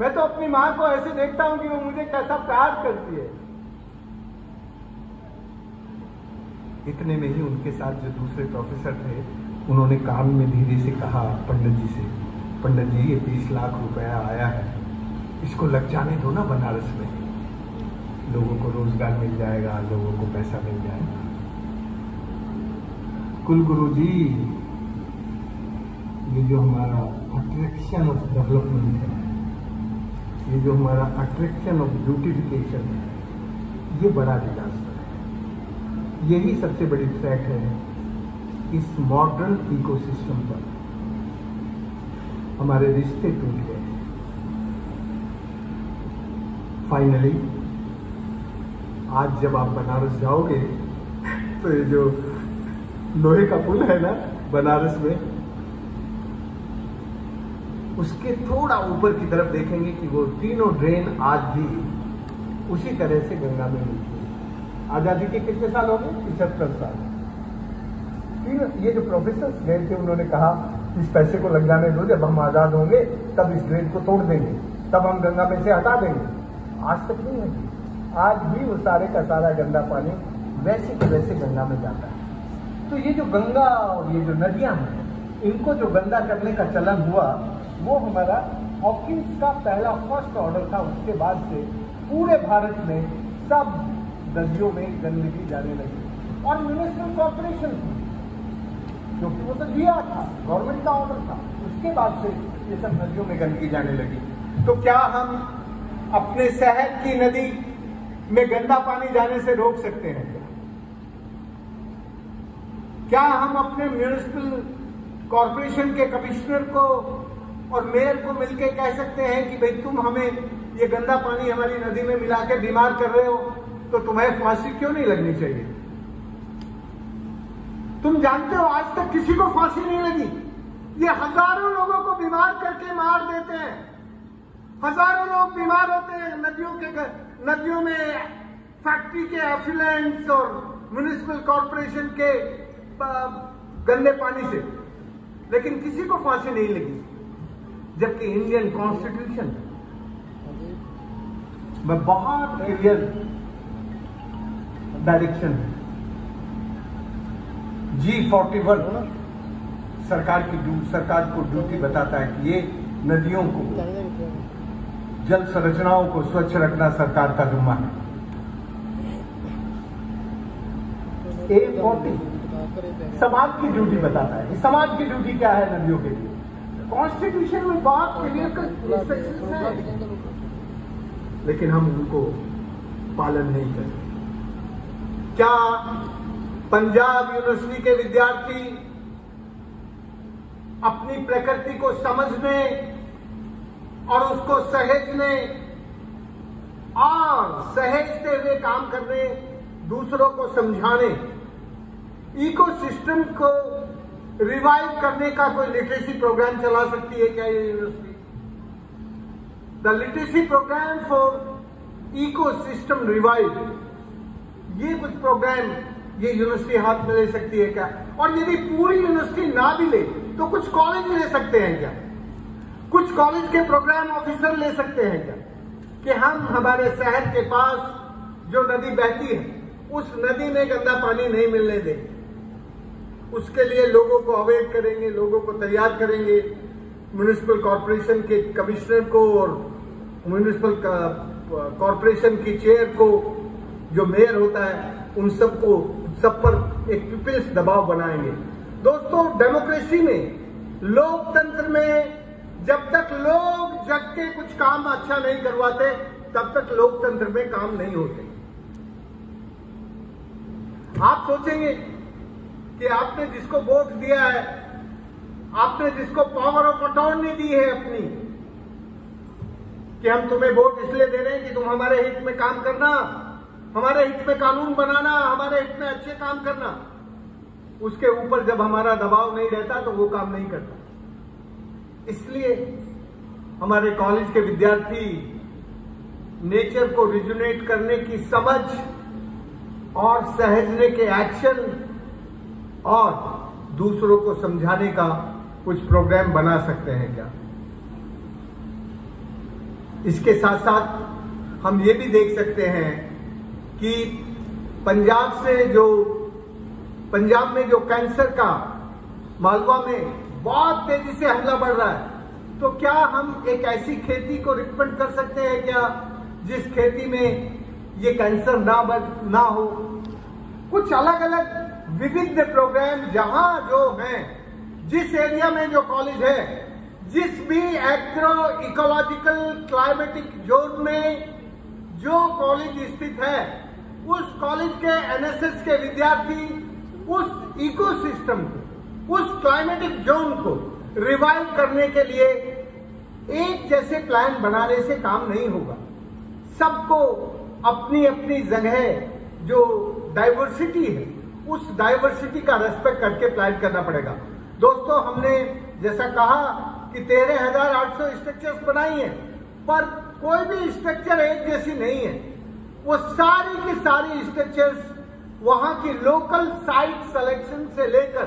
मैं तो अपनी माँ को ऐसे देखता हूँ कि वो मुझे कैसा प्यार करती है। इतने में ही उनके साथ जो दूसरे प्रोफेसर थे, उन्होंने काम में धीरे से कहा पंडित जी से, पंडित जी, ये बीस लाख रुपया आया है। इसको लग जाने दो ना बनारस में। लोगों को रोज़गार मिल जाएगा, लोगों को पैसा मिल जाएगा। कुल गुरु जी ये जो हमारा अट्रैक्शन ऑफ़ डेवलपमेंट है, ये जो हमारा अट्रैक्शन ऑफ़ ब्यूटिफिकेशन है, ये बड़ा डिजास्टर है। यही सबसे बड़ी थ्रेट है इस मॉडर्न इकोसिस्टम पर। हमारे रिश्ते टूट गए। फाइनली आज जब आप बनारस जाओगे तो ये जो लोहे का पुल है ना, बनारस में उसके थोड़ा ऊपर की तरफ़ देखेंगे कि वो तीनों ड्रेन आज भी उसी तरह से गंगा में मिलती है। आज़ादी के कितने साल हो गए? पिछहत्तर साल। तीनों ये जो प्रोफेसर गए थे, उन्होंने कहा, इस पैसे को लग जाने दो, जब हम आज़ाद होंगे, तब इस ड्रेन को तोड़ देंगे, तब हम गंगा में से हटा देंगे। आज तक नहीं है। आज भी वो सारे का सारा गंदा पानी वैसे के वैसे गंगा में जाता है। तो ये जो गंगा और ये जो नदियाँ हैं, इनको जो गंदा करने का चलन हुआ वो हमारा हॉकिंस का पहला फ़र्स्ट ऑर्डर था, उसके बाद से पूरे भारत में सब नदियों में गंदगी जाने लगी। और म्यूनिसिपल कॉर्पोरेशन क्योंकि वो तो दिया था गवर्नमेंट का ऑर्डर था, उसके बाद से ये सब नदियों में गंदगी जाने लगी। तो क्या हम अपने शहर की नदी में गंदा पानी जाने से रोक सकते हैं? क्या क्या हम अपने म्यूनिसिपल कॉरपोरेशन के कमिश्नर को और मेयर को मिलकर कह सकते हैं कि भाई तुम हमें ये गंदा पानी हमारी नदी में मिला के बीमार कर रहे हो तो तुम्हें फांसी क्यों नहीं लगनी चाहिए? तुम जानते हो आज तक किसी को फांसी नहीं लगी। ये हज़ारों लोगों को बीमार करके मार देते हैं। हज़ारों लोग बीमार होते हैं नदियों के नदियों में फैक्ट्री के एफिलेंट्स और म्यूनिसिपल कॉरपोरेशन के गंदे पानी से। लेकिन किसी को फांसी नहीं लगी। जबकि इंडियन कॉन्स्टिट्यूशन में बहुत क्लियर डायरेक्शन है। जी फोर्टी वन सरकार की सरकार को ड्यूटी बताता है कि ये नदियों को, जल संरचनाओं को स्वच्छ रखना सरकार का जिम्मा है। ए फोर्टी समाज की ड्यूटी बताता है। समाज की ड्यूटी क्या है नदियों के लिए? कॉन्स्टिट्यूशन में क्लियर है। लेकिन हम उनको पालन नहीं करते। क्या पंजाब यूनिवर्सिटी के विद्यार्थी अपनी प्रकृति को समझने और उसको सहेजने और सहेजते हुए काम करने, दूसरों को समझाने इकोसिस्टम को रिवाइव करने का कोई लिटरेसी प्रोग्राम चला सकती है क्या ये university the literacy program for ecosystem revive ये कुछ प्रोग्राम ये यूनिवर्सिटी हाथ में ले सकती है क्या? और यदि पूरी यूनिवर्सिटी ना भी ले तो कुछ कॉलेज ले सकते हैं क्या? कुछ कॉलेज के प्रोग्राम ऑफिसर ले सकते हैं क्या? कि हम हमारे शहर के पास जो नदी बहती है, उस नदी में गंदा पानी नहीं मिलने देंगे उसके लिए लोगों को अवेयर करेंगे, लोगों को तैयार करेंगे। म्यूनिसिपल कॉरपोरेशन के कमिश्नर को और म्यूनिसिपल कॉरपोरेशन की चेयर को, जो मेयर होता है, उन सबको, सब पर एक पीपल्स दबाव बनाएँगे। दोस्तों डेमोक्रेसी में लोकतंत्र में जब तक लोग जग के कुछ काम अच्छा नहीं करवाते, तब तक लोकतंत्र में काम नहीं होते। आप सोचेंगे कि आपने जिसको वोट दिया है, आपने जिसको पावर ऑफ़ अटॉर्नी दी है अपनी, कि हम तुम्हें वोट इसलिए दे रहे हैं कि तुम हमारे हित में काम करना, हमारे हित में कानून बनाना, हमारे हित में अच्छे काम करना। उसके ऊपर जब हमारा दबाव नहीं रहता तो वो काम नहीं करता। इसलिए हमारे कॉलेज के विद्यार्थी नेचर को रिजुनेट करने की समझ और सहजने के एक्शन और दूसरों को समझाने का कुछ प्रोग्राम बना सकते हैं क्या? इसके साथ साथ हम ये भी देख सकते हैं कि पंजाब से जो, पंजाब में जो कैंसर का मालवा में बहुत तेज़ी से हमला बढ़ रहा है तो क्या हम एक ऐसी खेती को रिकमेंड कर सकते हैं क्या, जिस खेती में ये कैंसर ना बन, ना हो? कुछ अलग अलग विविध प्रोग्राम जहाँ जो है, जिस एरिया में जो कॉलेज है, जिस भी एग्रो इकोलॉजिकल क्लाइमेटिक जोन में जो कॉलेज स्थित है, उस कॉलेज के एनएसएस के विद्यार्थी, उस इकोसिस्टम को, उस क्लाइमेटिक जोन को रिवाइव करने के लिए एक जैसे प्लान बनाने से काम नहीं होगा। सबको अपनी अपनी जगह जो डाइवर्सिटी है उस डाइवर्सिटी का रेस्पेक्ट करके प्लान करना पड़ेगा। दोस्तों, हमने जैसा कहा कि तेरह हज़ार आठ सौ स्ट्रक्चर्स बनाई है, पर कोई भी स्ट्रक्चर एक जैसी नहीं है। वो सारी की सारी स्ट्रक्चर्स वहाँ की लोकल साइट सिलेक्शन से लेकर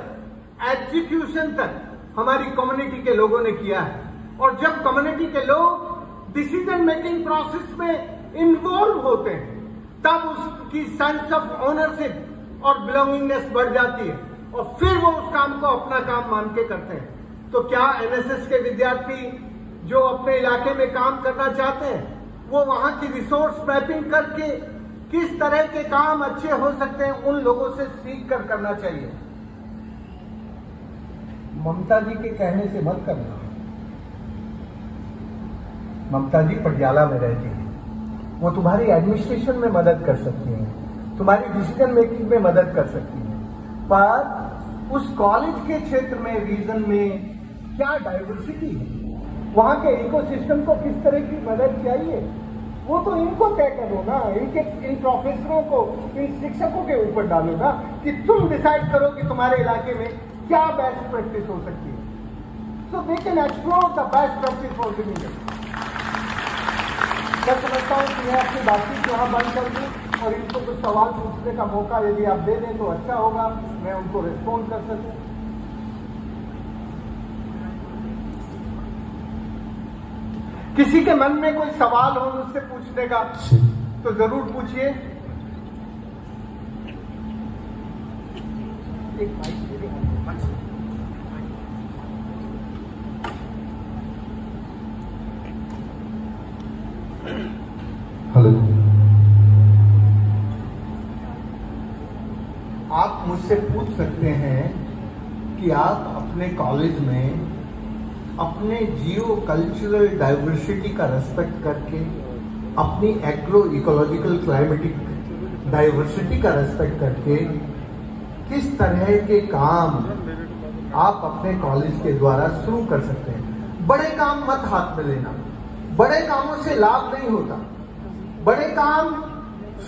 एग्जीक्यूशन तक हमारी कम्युनिटी के लोगों ने किया है। और जब कम्युनिटी के लोग डिसीज़न मेकिंग प्रोसेस में इन्वॉल्व होते हैं, तब उसकी सेंस ऑफ़ ओनरशिप और बिलोंगिंगनेस बढ़ जाती है। और फिर वो उस काम को अपना काम मान के करते हैं। तो क्या एनएसएस के विद्यार्थी जो अपने इलाके में काम करना चाहते हैं, वो वहाँ की रिसोर्स मैपिंग करके किस तरह के काम अच्छे हो सकते हैं, उन लोगों से सीख कर करना चाहिए। ममता जी के कहने से मत करना। ममता जी पटियाला में रहती है। वो तुम्हारी एडमिनिस्ट्रेशन में मदद कर सकती हैं। तुम्हारी डिसीज़न मेकिंग में मदद कर सकती है। पर उस कॉलेज के क्षेत्र में रीजन में क्या डाइवर्सिटी है? वहाँ के इकोसिस्टम को किस तरह की मदद चाहिए? वो तो इनको तय करो ना। इनके इन प्रोफेसरों को, इन शिक्षकों के ऊपर डालो ना कि तुम डिसाइड करो कि तुम्हारे इलाके में क्या बेस्ट प्रैक्टिस हो सकती है। So they can explore the best practice for living मैं समझता हूँ कि मैं अपनी बातचीत यहाँ बंद कर दूँ। और इनको कुछ सवाल पूछने का मौका यदि आप दे दें तो अच्छा होगा मैं उनको रिस्पॉन्ड कर सकूँ। किसी के मन में कोई सवाल हो मुझसे पूछने का तो ज़रूर पूछिए। एक दे मुझसे पूछ सकते हैं कि आप अपने कॉलेज में अपने जियो कल्चरल डाइवर्सिटी का रेस्पेक्ट करके, अपनी एग्रो इकोलॉजिकल क्लाइमेटिक डाइवर्सिटी का रेस्पेक्ट करके किस तरह के काम आप अपने कॉलेज के द्वारा शुरू कर सकते हैं। बड़े काम मत हाथ में लेना। बड़े कामों से लाभ नहीं होता। बड़े काम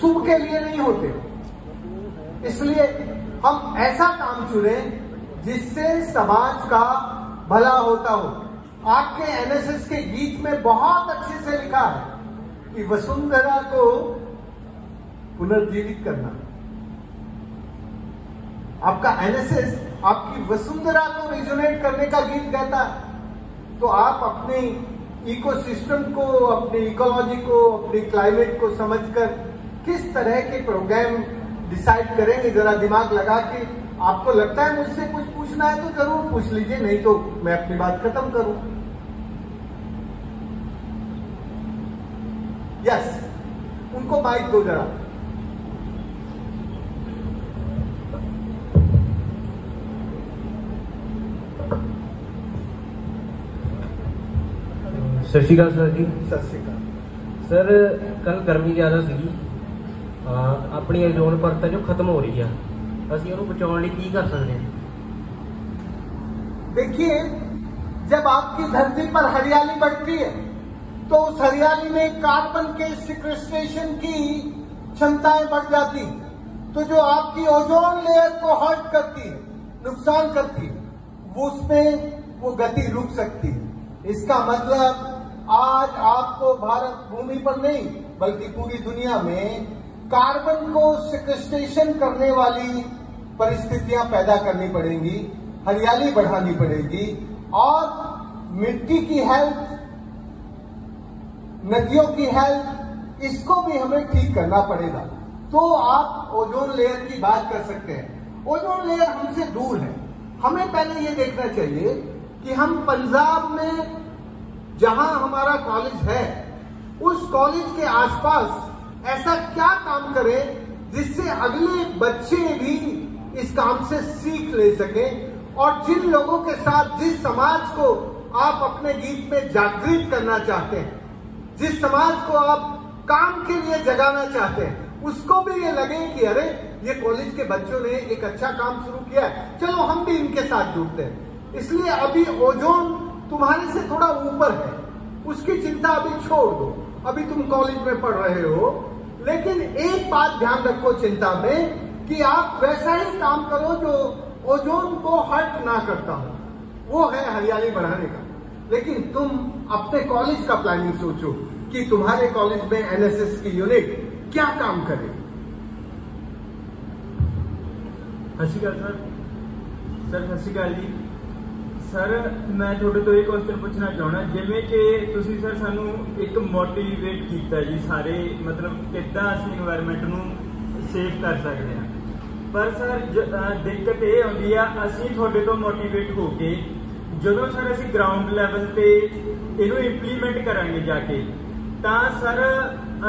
शुभ के लिए नहीं होते। इसलिए हम ऐसा काम चुने जिससे समाज का भला होता हो। आपके एनएसएस के गीत में बहुत अच्छे से लिखा है कि वसुंधरा को पुनर्जीवित करना। आपका एनएसएस आपकी वसुंधरा को रिजोनेट करने का गीत गाता है। तो आप अपने इकोसिस्टम को, अपनी इकोलॉजी को, अपनी क्लाइमेट को समझकर किस तरह के प्रोग्राम डिसाइड करेंगे जरा दिमाग लगा के आपको लगता है मुझसे कुछ पूछना है तो ज़रूर पूछ लीजिए नहीं तो मैं अपनी बात खत्म करूँ। यस उनको माइक दो जरा। सत श्रीकाल सर जी। सत श्रीकाल सर कल गर्मी ज़्यादा सी ਆਪਣੀ ਓਜ਼ੋਨ ਪਰਤ ਹੈ ਜੋ ਖਤਮ ਹੋ ਰਹੀ ਆ ਅਸੀਂ ਉਹਨੂੰ ਬਚਾਉਣ ਲਈ ਕੀ ਕਰ ਸਕਦੇ ਹਾਂ देखिए जब आपकी धरती पर हरियाली बढ़ती है तो उस हरियाली में कार्बन के सिक्वेस्ट्रेशन की क्षमताएं बढ़ जाती तो जो आपकी ओजोन लेयर को हर्ट करती है नुकसान करती है वो उसमें वो गति रुक सकती है इसका मतलब आज आपको भारत भूमि पर नहीं बल्कि पूरी दुनिया में कार्बन को सिक्वेस्ट्रेशन करने वाली परिस्थितियाँ पैदा करनी पड़ेंगी, हरियाली बढ़ानी पड़ेगी, और मिट्टी की हेल्थ नदियों की हेल्थ इसको भी हमें ठीक करना पड़ेगा। तो आप ओजोन लेयर की बात कर सकते हैं। ओजोन लेयर हमसे दूर है। हमें पहले ये देखना चाहिए कि हम पंजाब में जहाँ हमारा कॉलेज है, उस कॉलेज के आसपास ऐसा क्या काम करें जिससे अगले बच्चे भी इस काम से सीख ले सके? और जिन लोगों के साथ, जिस समाज को आप अपने गीत में जागृत करना चाहते हैं, जिस समाज को आप काम के लिए जगाना चाहते हैं, उसको भी ये लगे कि अरे, ये कॉलेज के बच्चों ने एक अच्छा काम शुरू किया है। चलो, हम भी इनके साथ जुड़ते हैं। इसलिए अभी ओजोन तुम्हारे से थोड़ा ऊपर है। उसकी चिंता अभी छोड़ दो। अभी तुम कॉलेज में पढ़ रहे हो। लेकिन एक बात ध्यान रखो चिंता में कि आप वैसा ही काम करो जो ओजोन को हर्ट ना करता हो। वो है हरियाली बढ़ाने का। लेकिन तुम अपने कॉलेज का प्लानिंग सोचो कि तुम्हारे कॉलेज में एनएसएस की यूनिट क्या काम करे। हसीकाल सर सर हसीकाल जी। ਸਰ, ਮੈਂ ਤੁਹਾਡੇ ਤੋਂ ਇਹ ਕੁਐਸਚਨ ਪੁੱਛਣਾ ਚਾਹੁੰਦਾ, ਜਿਵੇਂ ਕਿ ਤੁਸੀਂ ਸਰ ਸਾਨੂੰ ਇੱਕ ਮੋਟੀਵੇਟ ਕੀਤਾ ਜੀ ਸਾਰੇ, ਮਤਲਬ ਕਿੱਦਾਂ ਅਸੀਂ এনवायरमेंट ਨੂੰ ਸੇਵ ਕਰ ਸਕਦੇ ਹਾਂ। ਪਰ ਸਰ ਦਿੱਕਤ ਇਹ ਆਉਂਦੀ ਆ, ਅਸੀਂ ਤੁਹਾਡੇ ਤੋਂ ਮੋਟੀਵੇਟ ਹੋ ਕੇ ਜਦੋਂ ਸਰ ਅਸੀਂ ਗਰਾਊਂਡ ਲੈਵਲ ਤੇ ਇਹਨੂੰ ਇੰਪਲੀਮੈਂਟ ਕਰਾਂਗੇ ਜਾ ਕੇ, ਤਾਂ ਸਰ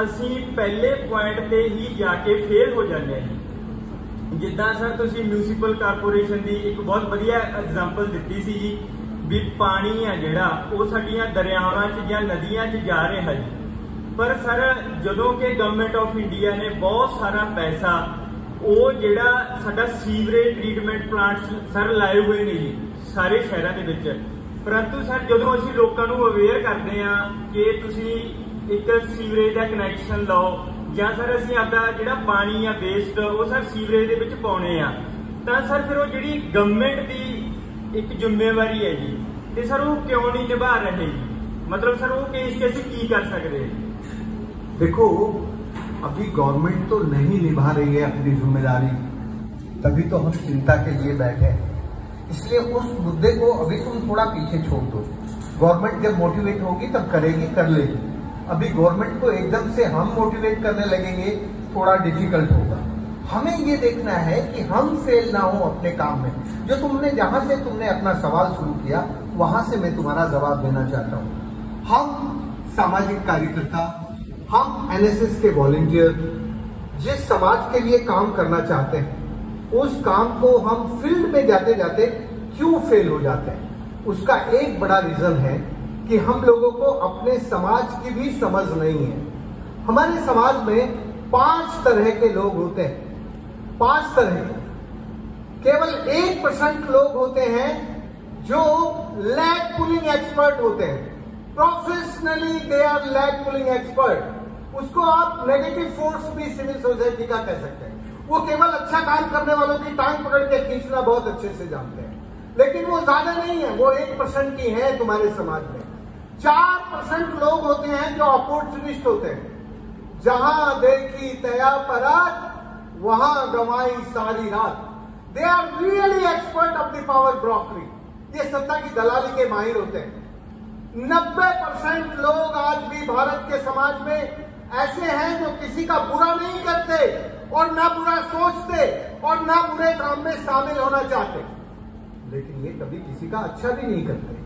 ਅਸੀਂ ਪਹਿਲੇ ਪੁਆਇੰਟ ਤੇ ਹੀ ਜਾ ਕੇ ਫੇਲ ਹੋ ਜਾਂਦੇ ਹਾਂ ਜਿੱਦਾਂ ਸਰ ਤੁਸੀਂ ਮਿਊਨਿਸਪਲ ਕਾਰਪੋਰੇਸ਼ਨ ਦੀ ਇੱਕ ਬਹੁਤ ਵਧੀਆ ਐਗਜ਼ਾਮਪਲ ਦਿੱਤੀ ਸੀ ਜੀ ਵੀ ਪਾਣੀ ਆ ਜਿਹੜਾ, ਉਹ ਸਾਡੀਆਂ ਦਰਿਆਵਾਂ 'ਚ ਜਾਂ ਨਦੀਆਂ 'ਚ ਜਾ ਰਿਹਾ ਜੀ। ਪਰ ਸਰ, ਜਦੋਂ ਕਿ ਗਵਰਨਮੈਂਟ ਆਫ ਇੰਡੀਆ ਨੇ ਬਹੁਤ ਸਾਰਾ ਪੈਸਾ, ਉਹ ਜਿਹੜਾ ਸਾਡਾ ਸੀਵਰੇਜ ਟ੍ਰੀਟਮੈਂਟ ਪਲਾਂਟਸ ਸਰ ਲਾਏ ਹੋਏ ਨੇ ਜੀ, ਸਾਰੇ ਸ਼ਹਿਰਾਂ ਦੇ ਵਿੱਚ। ਪਰੰਤੂ ਸਰ, ਜਦੋਂ ਅਸੀਂ ਲੋਕਾਂ ਨੂੰ ਅਵੇਅਰ ਕਰਦੇ ਆ ਕਿ ਤੁਸੀਂ ਇੱਕ ਸੀਵਰੇਜ ਦਾ ਕਨੈਕਸ਼ਨ ਲਓ ਜਾਂ ਸਰ ਅਸੀਂ ਆਪਦਾ ਜਿਹੜਾ ਪਾਣੀ ਆ ਵੇਸਟ ਉਹ ਸਰ ਸੀਵਰੇਜ ਦੇ ਵਿੱਚ ਪਾਉਣੇ ਆ ਤਾਂ ਸਰ ਫਿਰ ਉਹ ਜਿਹੜੀ ਗਵਰਨਮੈਂਟ ਦੀ ਇੱਕ ਜ਼ਿੰਮੇਵਾਰੀ ਹੈ ਜੀ ਤੇ ਸਰ ਉਹ ਕਿਉਂ ਨਹੀਂ ਨਿਭਾ ਰਹੇ ਜੀ ਮਤਲਬ ਸਰ ਉਹ ਕੇਸ 'ਚ ਅਸੀਂ ਕੀ ਕਰ ਸਕਦੇ ਹਾਂ देखो अभी गवर्नमेंट तो नहीं निभा रही है अपनी जिम्मेदारी तभी तो हम चिंता के लिए बैठे हैं इसलिए उस मुद्दे को अभी तुम थोड़ा पीछे छोड़ दो गवर्नमेंट जब मोटिवेट होगी तब करेगी कर लेगी अभी गवर्नमेंट को एकदम से हम मोटिवेट करने लगेंगे, थोड़ा डिफ़िकल्ट होगा। हमें ये देखना है कि हम फेल ना हो अपने काम में। जो तुमने, जहाँ से तुमने अपना सवाल शुरू किया, वहाँ से मैं तुम्हारा जवाब देना चाहता हूँ। हम सामाजिक कार्यकर्ता, हम एनएसएस के वॉलेंटियर जिस समाज के लिए काम करना चाहते हैं, उस काम को हम फ़ील्ड में जाते जाते क्यों फेल हो जाते हैं? उसका एक बड़ा रीजन है कि हम लोगों को अपने समाज की भी समझ नहीं है। हमारे समाज में पाँच तरह के लोग होते हैं। पाँच तरह के। केवल एक परसेंट लोग होते हैं जो लैग पुलिंग एक्सपर्ट होते हैं। Professionally they are lag pulling expert उसको आप नेगेटिव फोर्स भी सिविल सोसाइटी का कह सकते हैं। वो केवल अच्छा काम करने वालों की टांग पकड़ के खींचना बहुत अच्छे से जानते हैं। लेकिन वो ज़्यादा नहीं है, वो एक परसेंट की है तुम्हारे समाज में। चार परसेंट लोग होते हैं जो अपॉर्चुनिस्ट होते हैं। जहाँ देखी तया परात वहाँ गवाई सारी रात। They are really expert of the power brokery ये सत्ता की दलाली के माहिर होते हैं। नब्बे परसेंट लोग आज भी भारत के समाज में ऐसे हैं जो किसी का बुरा नहीं करते और ना बुरा सोचते और ना बुरे काम में शामिल होना चाहते। लेकिन ये कभी किसी का अच्छा भी नहीं करते।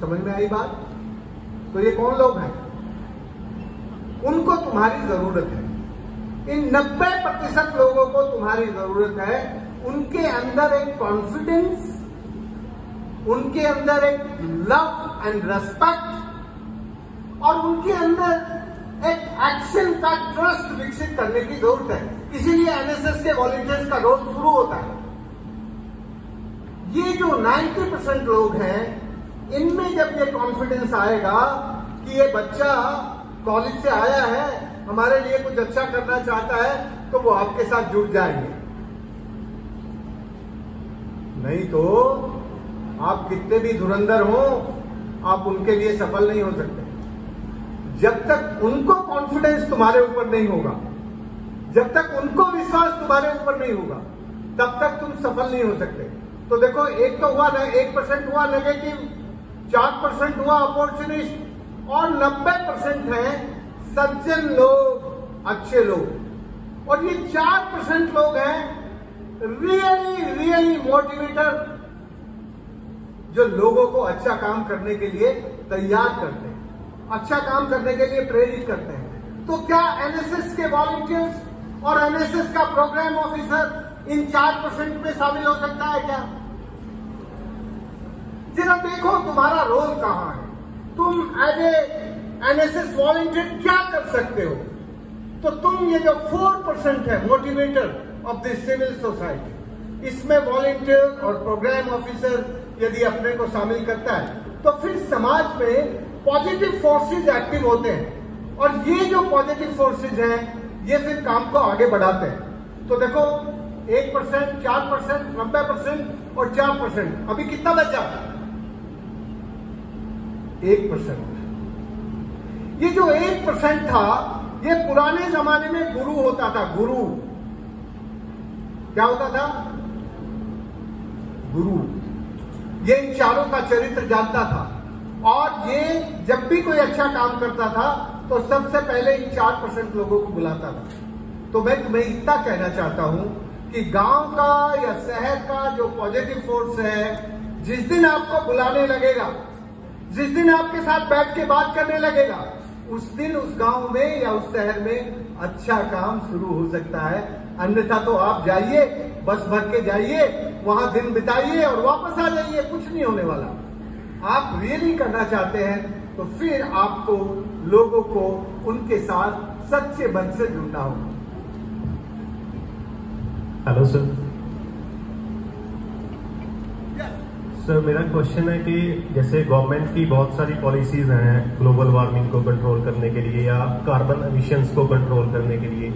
समझ में आई बात? तो ये कौन लोग हैं? उनको तुम्हारी ज़रूरत है। इन 90 प्रतिशत लोगों को तुम्हारी ज़रूरत है। उनके अंदर एक कॉन्फिडेंस उनके अंदर एक लव एंड रेस्पेक्ट और उनके अंदर एक एक्शन का ट्रस्ट विकसित करने की ज़रूरत है। इसीलिए एनएसएस के वॉलेंटियर्स का रोल शुरू होता है। ये जो 90 परसेंट लोग हैं इनमें जब ये कॉन्फिडेंस आएगा कि ये बच्चा कॉलेज से आया है, हमारे लिए कुछ अच्छा करना चाहता है तो वो आपके साथ जुड़ जाएँगे। नहीं तो आप कितने भी धुरंधर हो, आप उनके लिए सफल नहीं हो सकते। जब तक उनको कॉन्फिडेंस तुम्हारे ऊपर नहीं होगा, जब तक उनको विश्वास तुम्हारे ऊपर नहीं होगा, तब तक तुम सफल नहीं हो सकते। तो देखो, एक तो हुआ एक परसेंट हुआ नेगेटिव चार परसेंट हुआ अपॉर्चुनिस्ट और नब्बे परसेंट है सज्जन लोग, अच्छे लोग। और ये चार परसेंट लोग हैं रियली रियली मोटिवेटर जो लोगों को अच्छा काम करने के लिए तैयार करते हैं अच्छा काम करने के लिए प्रेरित करते हैं। तो क्या एनएसएस के वॉलंटियर्स और एनएसएस का प्रोग्राम ऑफिसर इन चार परसेंट में शामिल हो सकता है क्या? जरा देखो तुम्हारा रोल कहाँ है। तुम एज ए एनएसएस वॉलंटियर क्या कर सकते हो? तो तुम ये जो फोर परसेंट है motivator of the civil society इसमें वॉलंटियर और प्रोग्राम ऑफिसर यदि अपने को शामिल करता है तो फिर समाज में पॉजिटिव फोर्सेज एक्टिव होते हैं। और ये जो पॉजिटिव फोर्सेज हैं, ये फिर काम को आगे बढ़ाते हैं। तो देखो, एक परसेंट चार परसेंट नब्बे परसेंट और चार परसेंट अभी कितना बचा? एक परसेंट ये जो एक परसेंट था, ये पुराने जमाने में गुरु होता था, गुरु। क्या होता था? गुरु। ये इन चारों का चरित्र जानता था। और ये जब भी कोई अच्छा काम करता था तो सबसे पहले इन चार परसेंट लोगों को बुलाता था। तो मैं तुम्हें इतना कहना चाहता हूँ कि गाँव का या शहर का जो पॉजिटिव फोर्स है, जिस दिन आपको बुलाने लगेगा जिस दिन आपके साथ बैठ के बात करने लगेगा, उस दिन उस गाँव में या उस शहर में अच्छा काम शुरू हो सकता है। अन्यथा तो आप जाइए, बस भर के जाइए, वहाँ दिन बिताइए और वापस आ जाइए, कुछ नहीं होने वाला। आप रियली करना चाहते हैं तो फिर आपको, लोगों को उनके साथ सच्चे मन से जुड़ना होगा। हेलो सर सर मेरा क्वेश्चन है कि जैसे गवर्नमेंट की बहुत सारी पॉलिसीज़ हैं ग्लोबल वार्मिंग को कंट्रोल करने के लिए या कार्बन एमिशंस को कंट्रोल करने के लिए,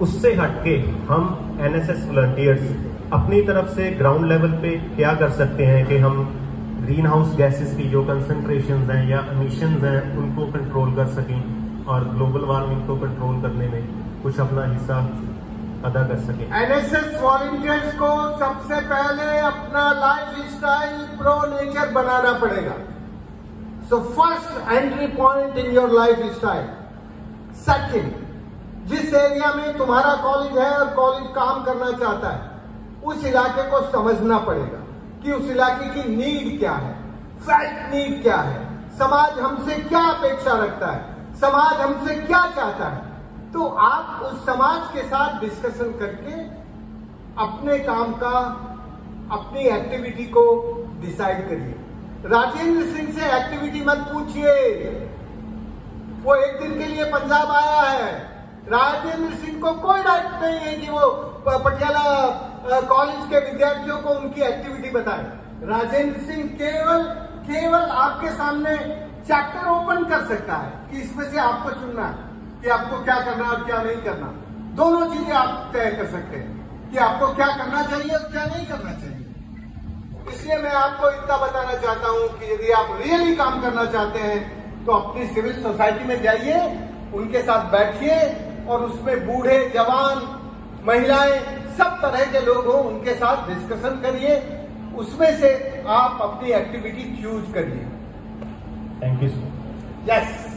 उससे हटके हम एनएसएस वॉलंटियर्स अपनी तरफ़ से ग्राउंड लेवल पे क्या कर सकते हैं कि हम ग्रीन हाउस गैसेस की जो कंसंट्रेशन हैं या अमीशन हैं, उनको कंट्रोल कर सकें और ग्लोबल वार्मिंग को कंट्रोल करने में कुछ अपना हिस्सा अदा कर सकें। एनएसएस वॉलंटियर्स को सबसे पहले अपना लाइफ स्टाइल प्रो नेचर बनाना पड़ेगा। So first entry point in your lifestyle second जिस एरिया में तुम्हारा कॉलेज है और कॉलेज काम करना चाहता है, उस इलाके को समझना पड़ेगा कि उस इलाके की नीड क्या है फैक्ट नीड क्या है। समाज हमसे क्या अपेक्षा रखता है? समाज हमसे क्या चाहता है? तो आप उस समाज के साथ डिस्कशन करके अपने काम का, अपनी एक्टिविटी को डिसाइड करिए। राजेंद्र सिंह से एक्टिविटी मत पूछिए। वो एक दिन के लिए पंजाब आया है। राजेंद्र सिंह को कोई राइट नहीं है कि वो पटियाला कॉलेज के विद्यार्थियों को उनकी एक्टिविटी बताए। राजेंद्र सिंह केवल केवल आपके सामने चैप्टर ओपन कर सकता है कि इसमें से आपको चुनना है। कि आपको क्या करना और क्या नहीं करना। दोनों चीज़ें आप तय कर सकते हैं कि आपको क्या करना चाहिए और क्या नहीं करना चाहिए। इसलिए मैं आपको इतना बताना चाहता हूँ कि यदि आप रियली काम करना चाहते हैं तो अपनी सिविल सोसाइटी में जाइए उनके साथ बैठिए और उसमें बूढ़े जवान महिलाएँ सब तरह के लोग हो उनके साथ डिस्कशन करिए। उसमें से आप अपनी एक्टिविटी चूज़ करिए। Thank you sir yes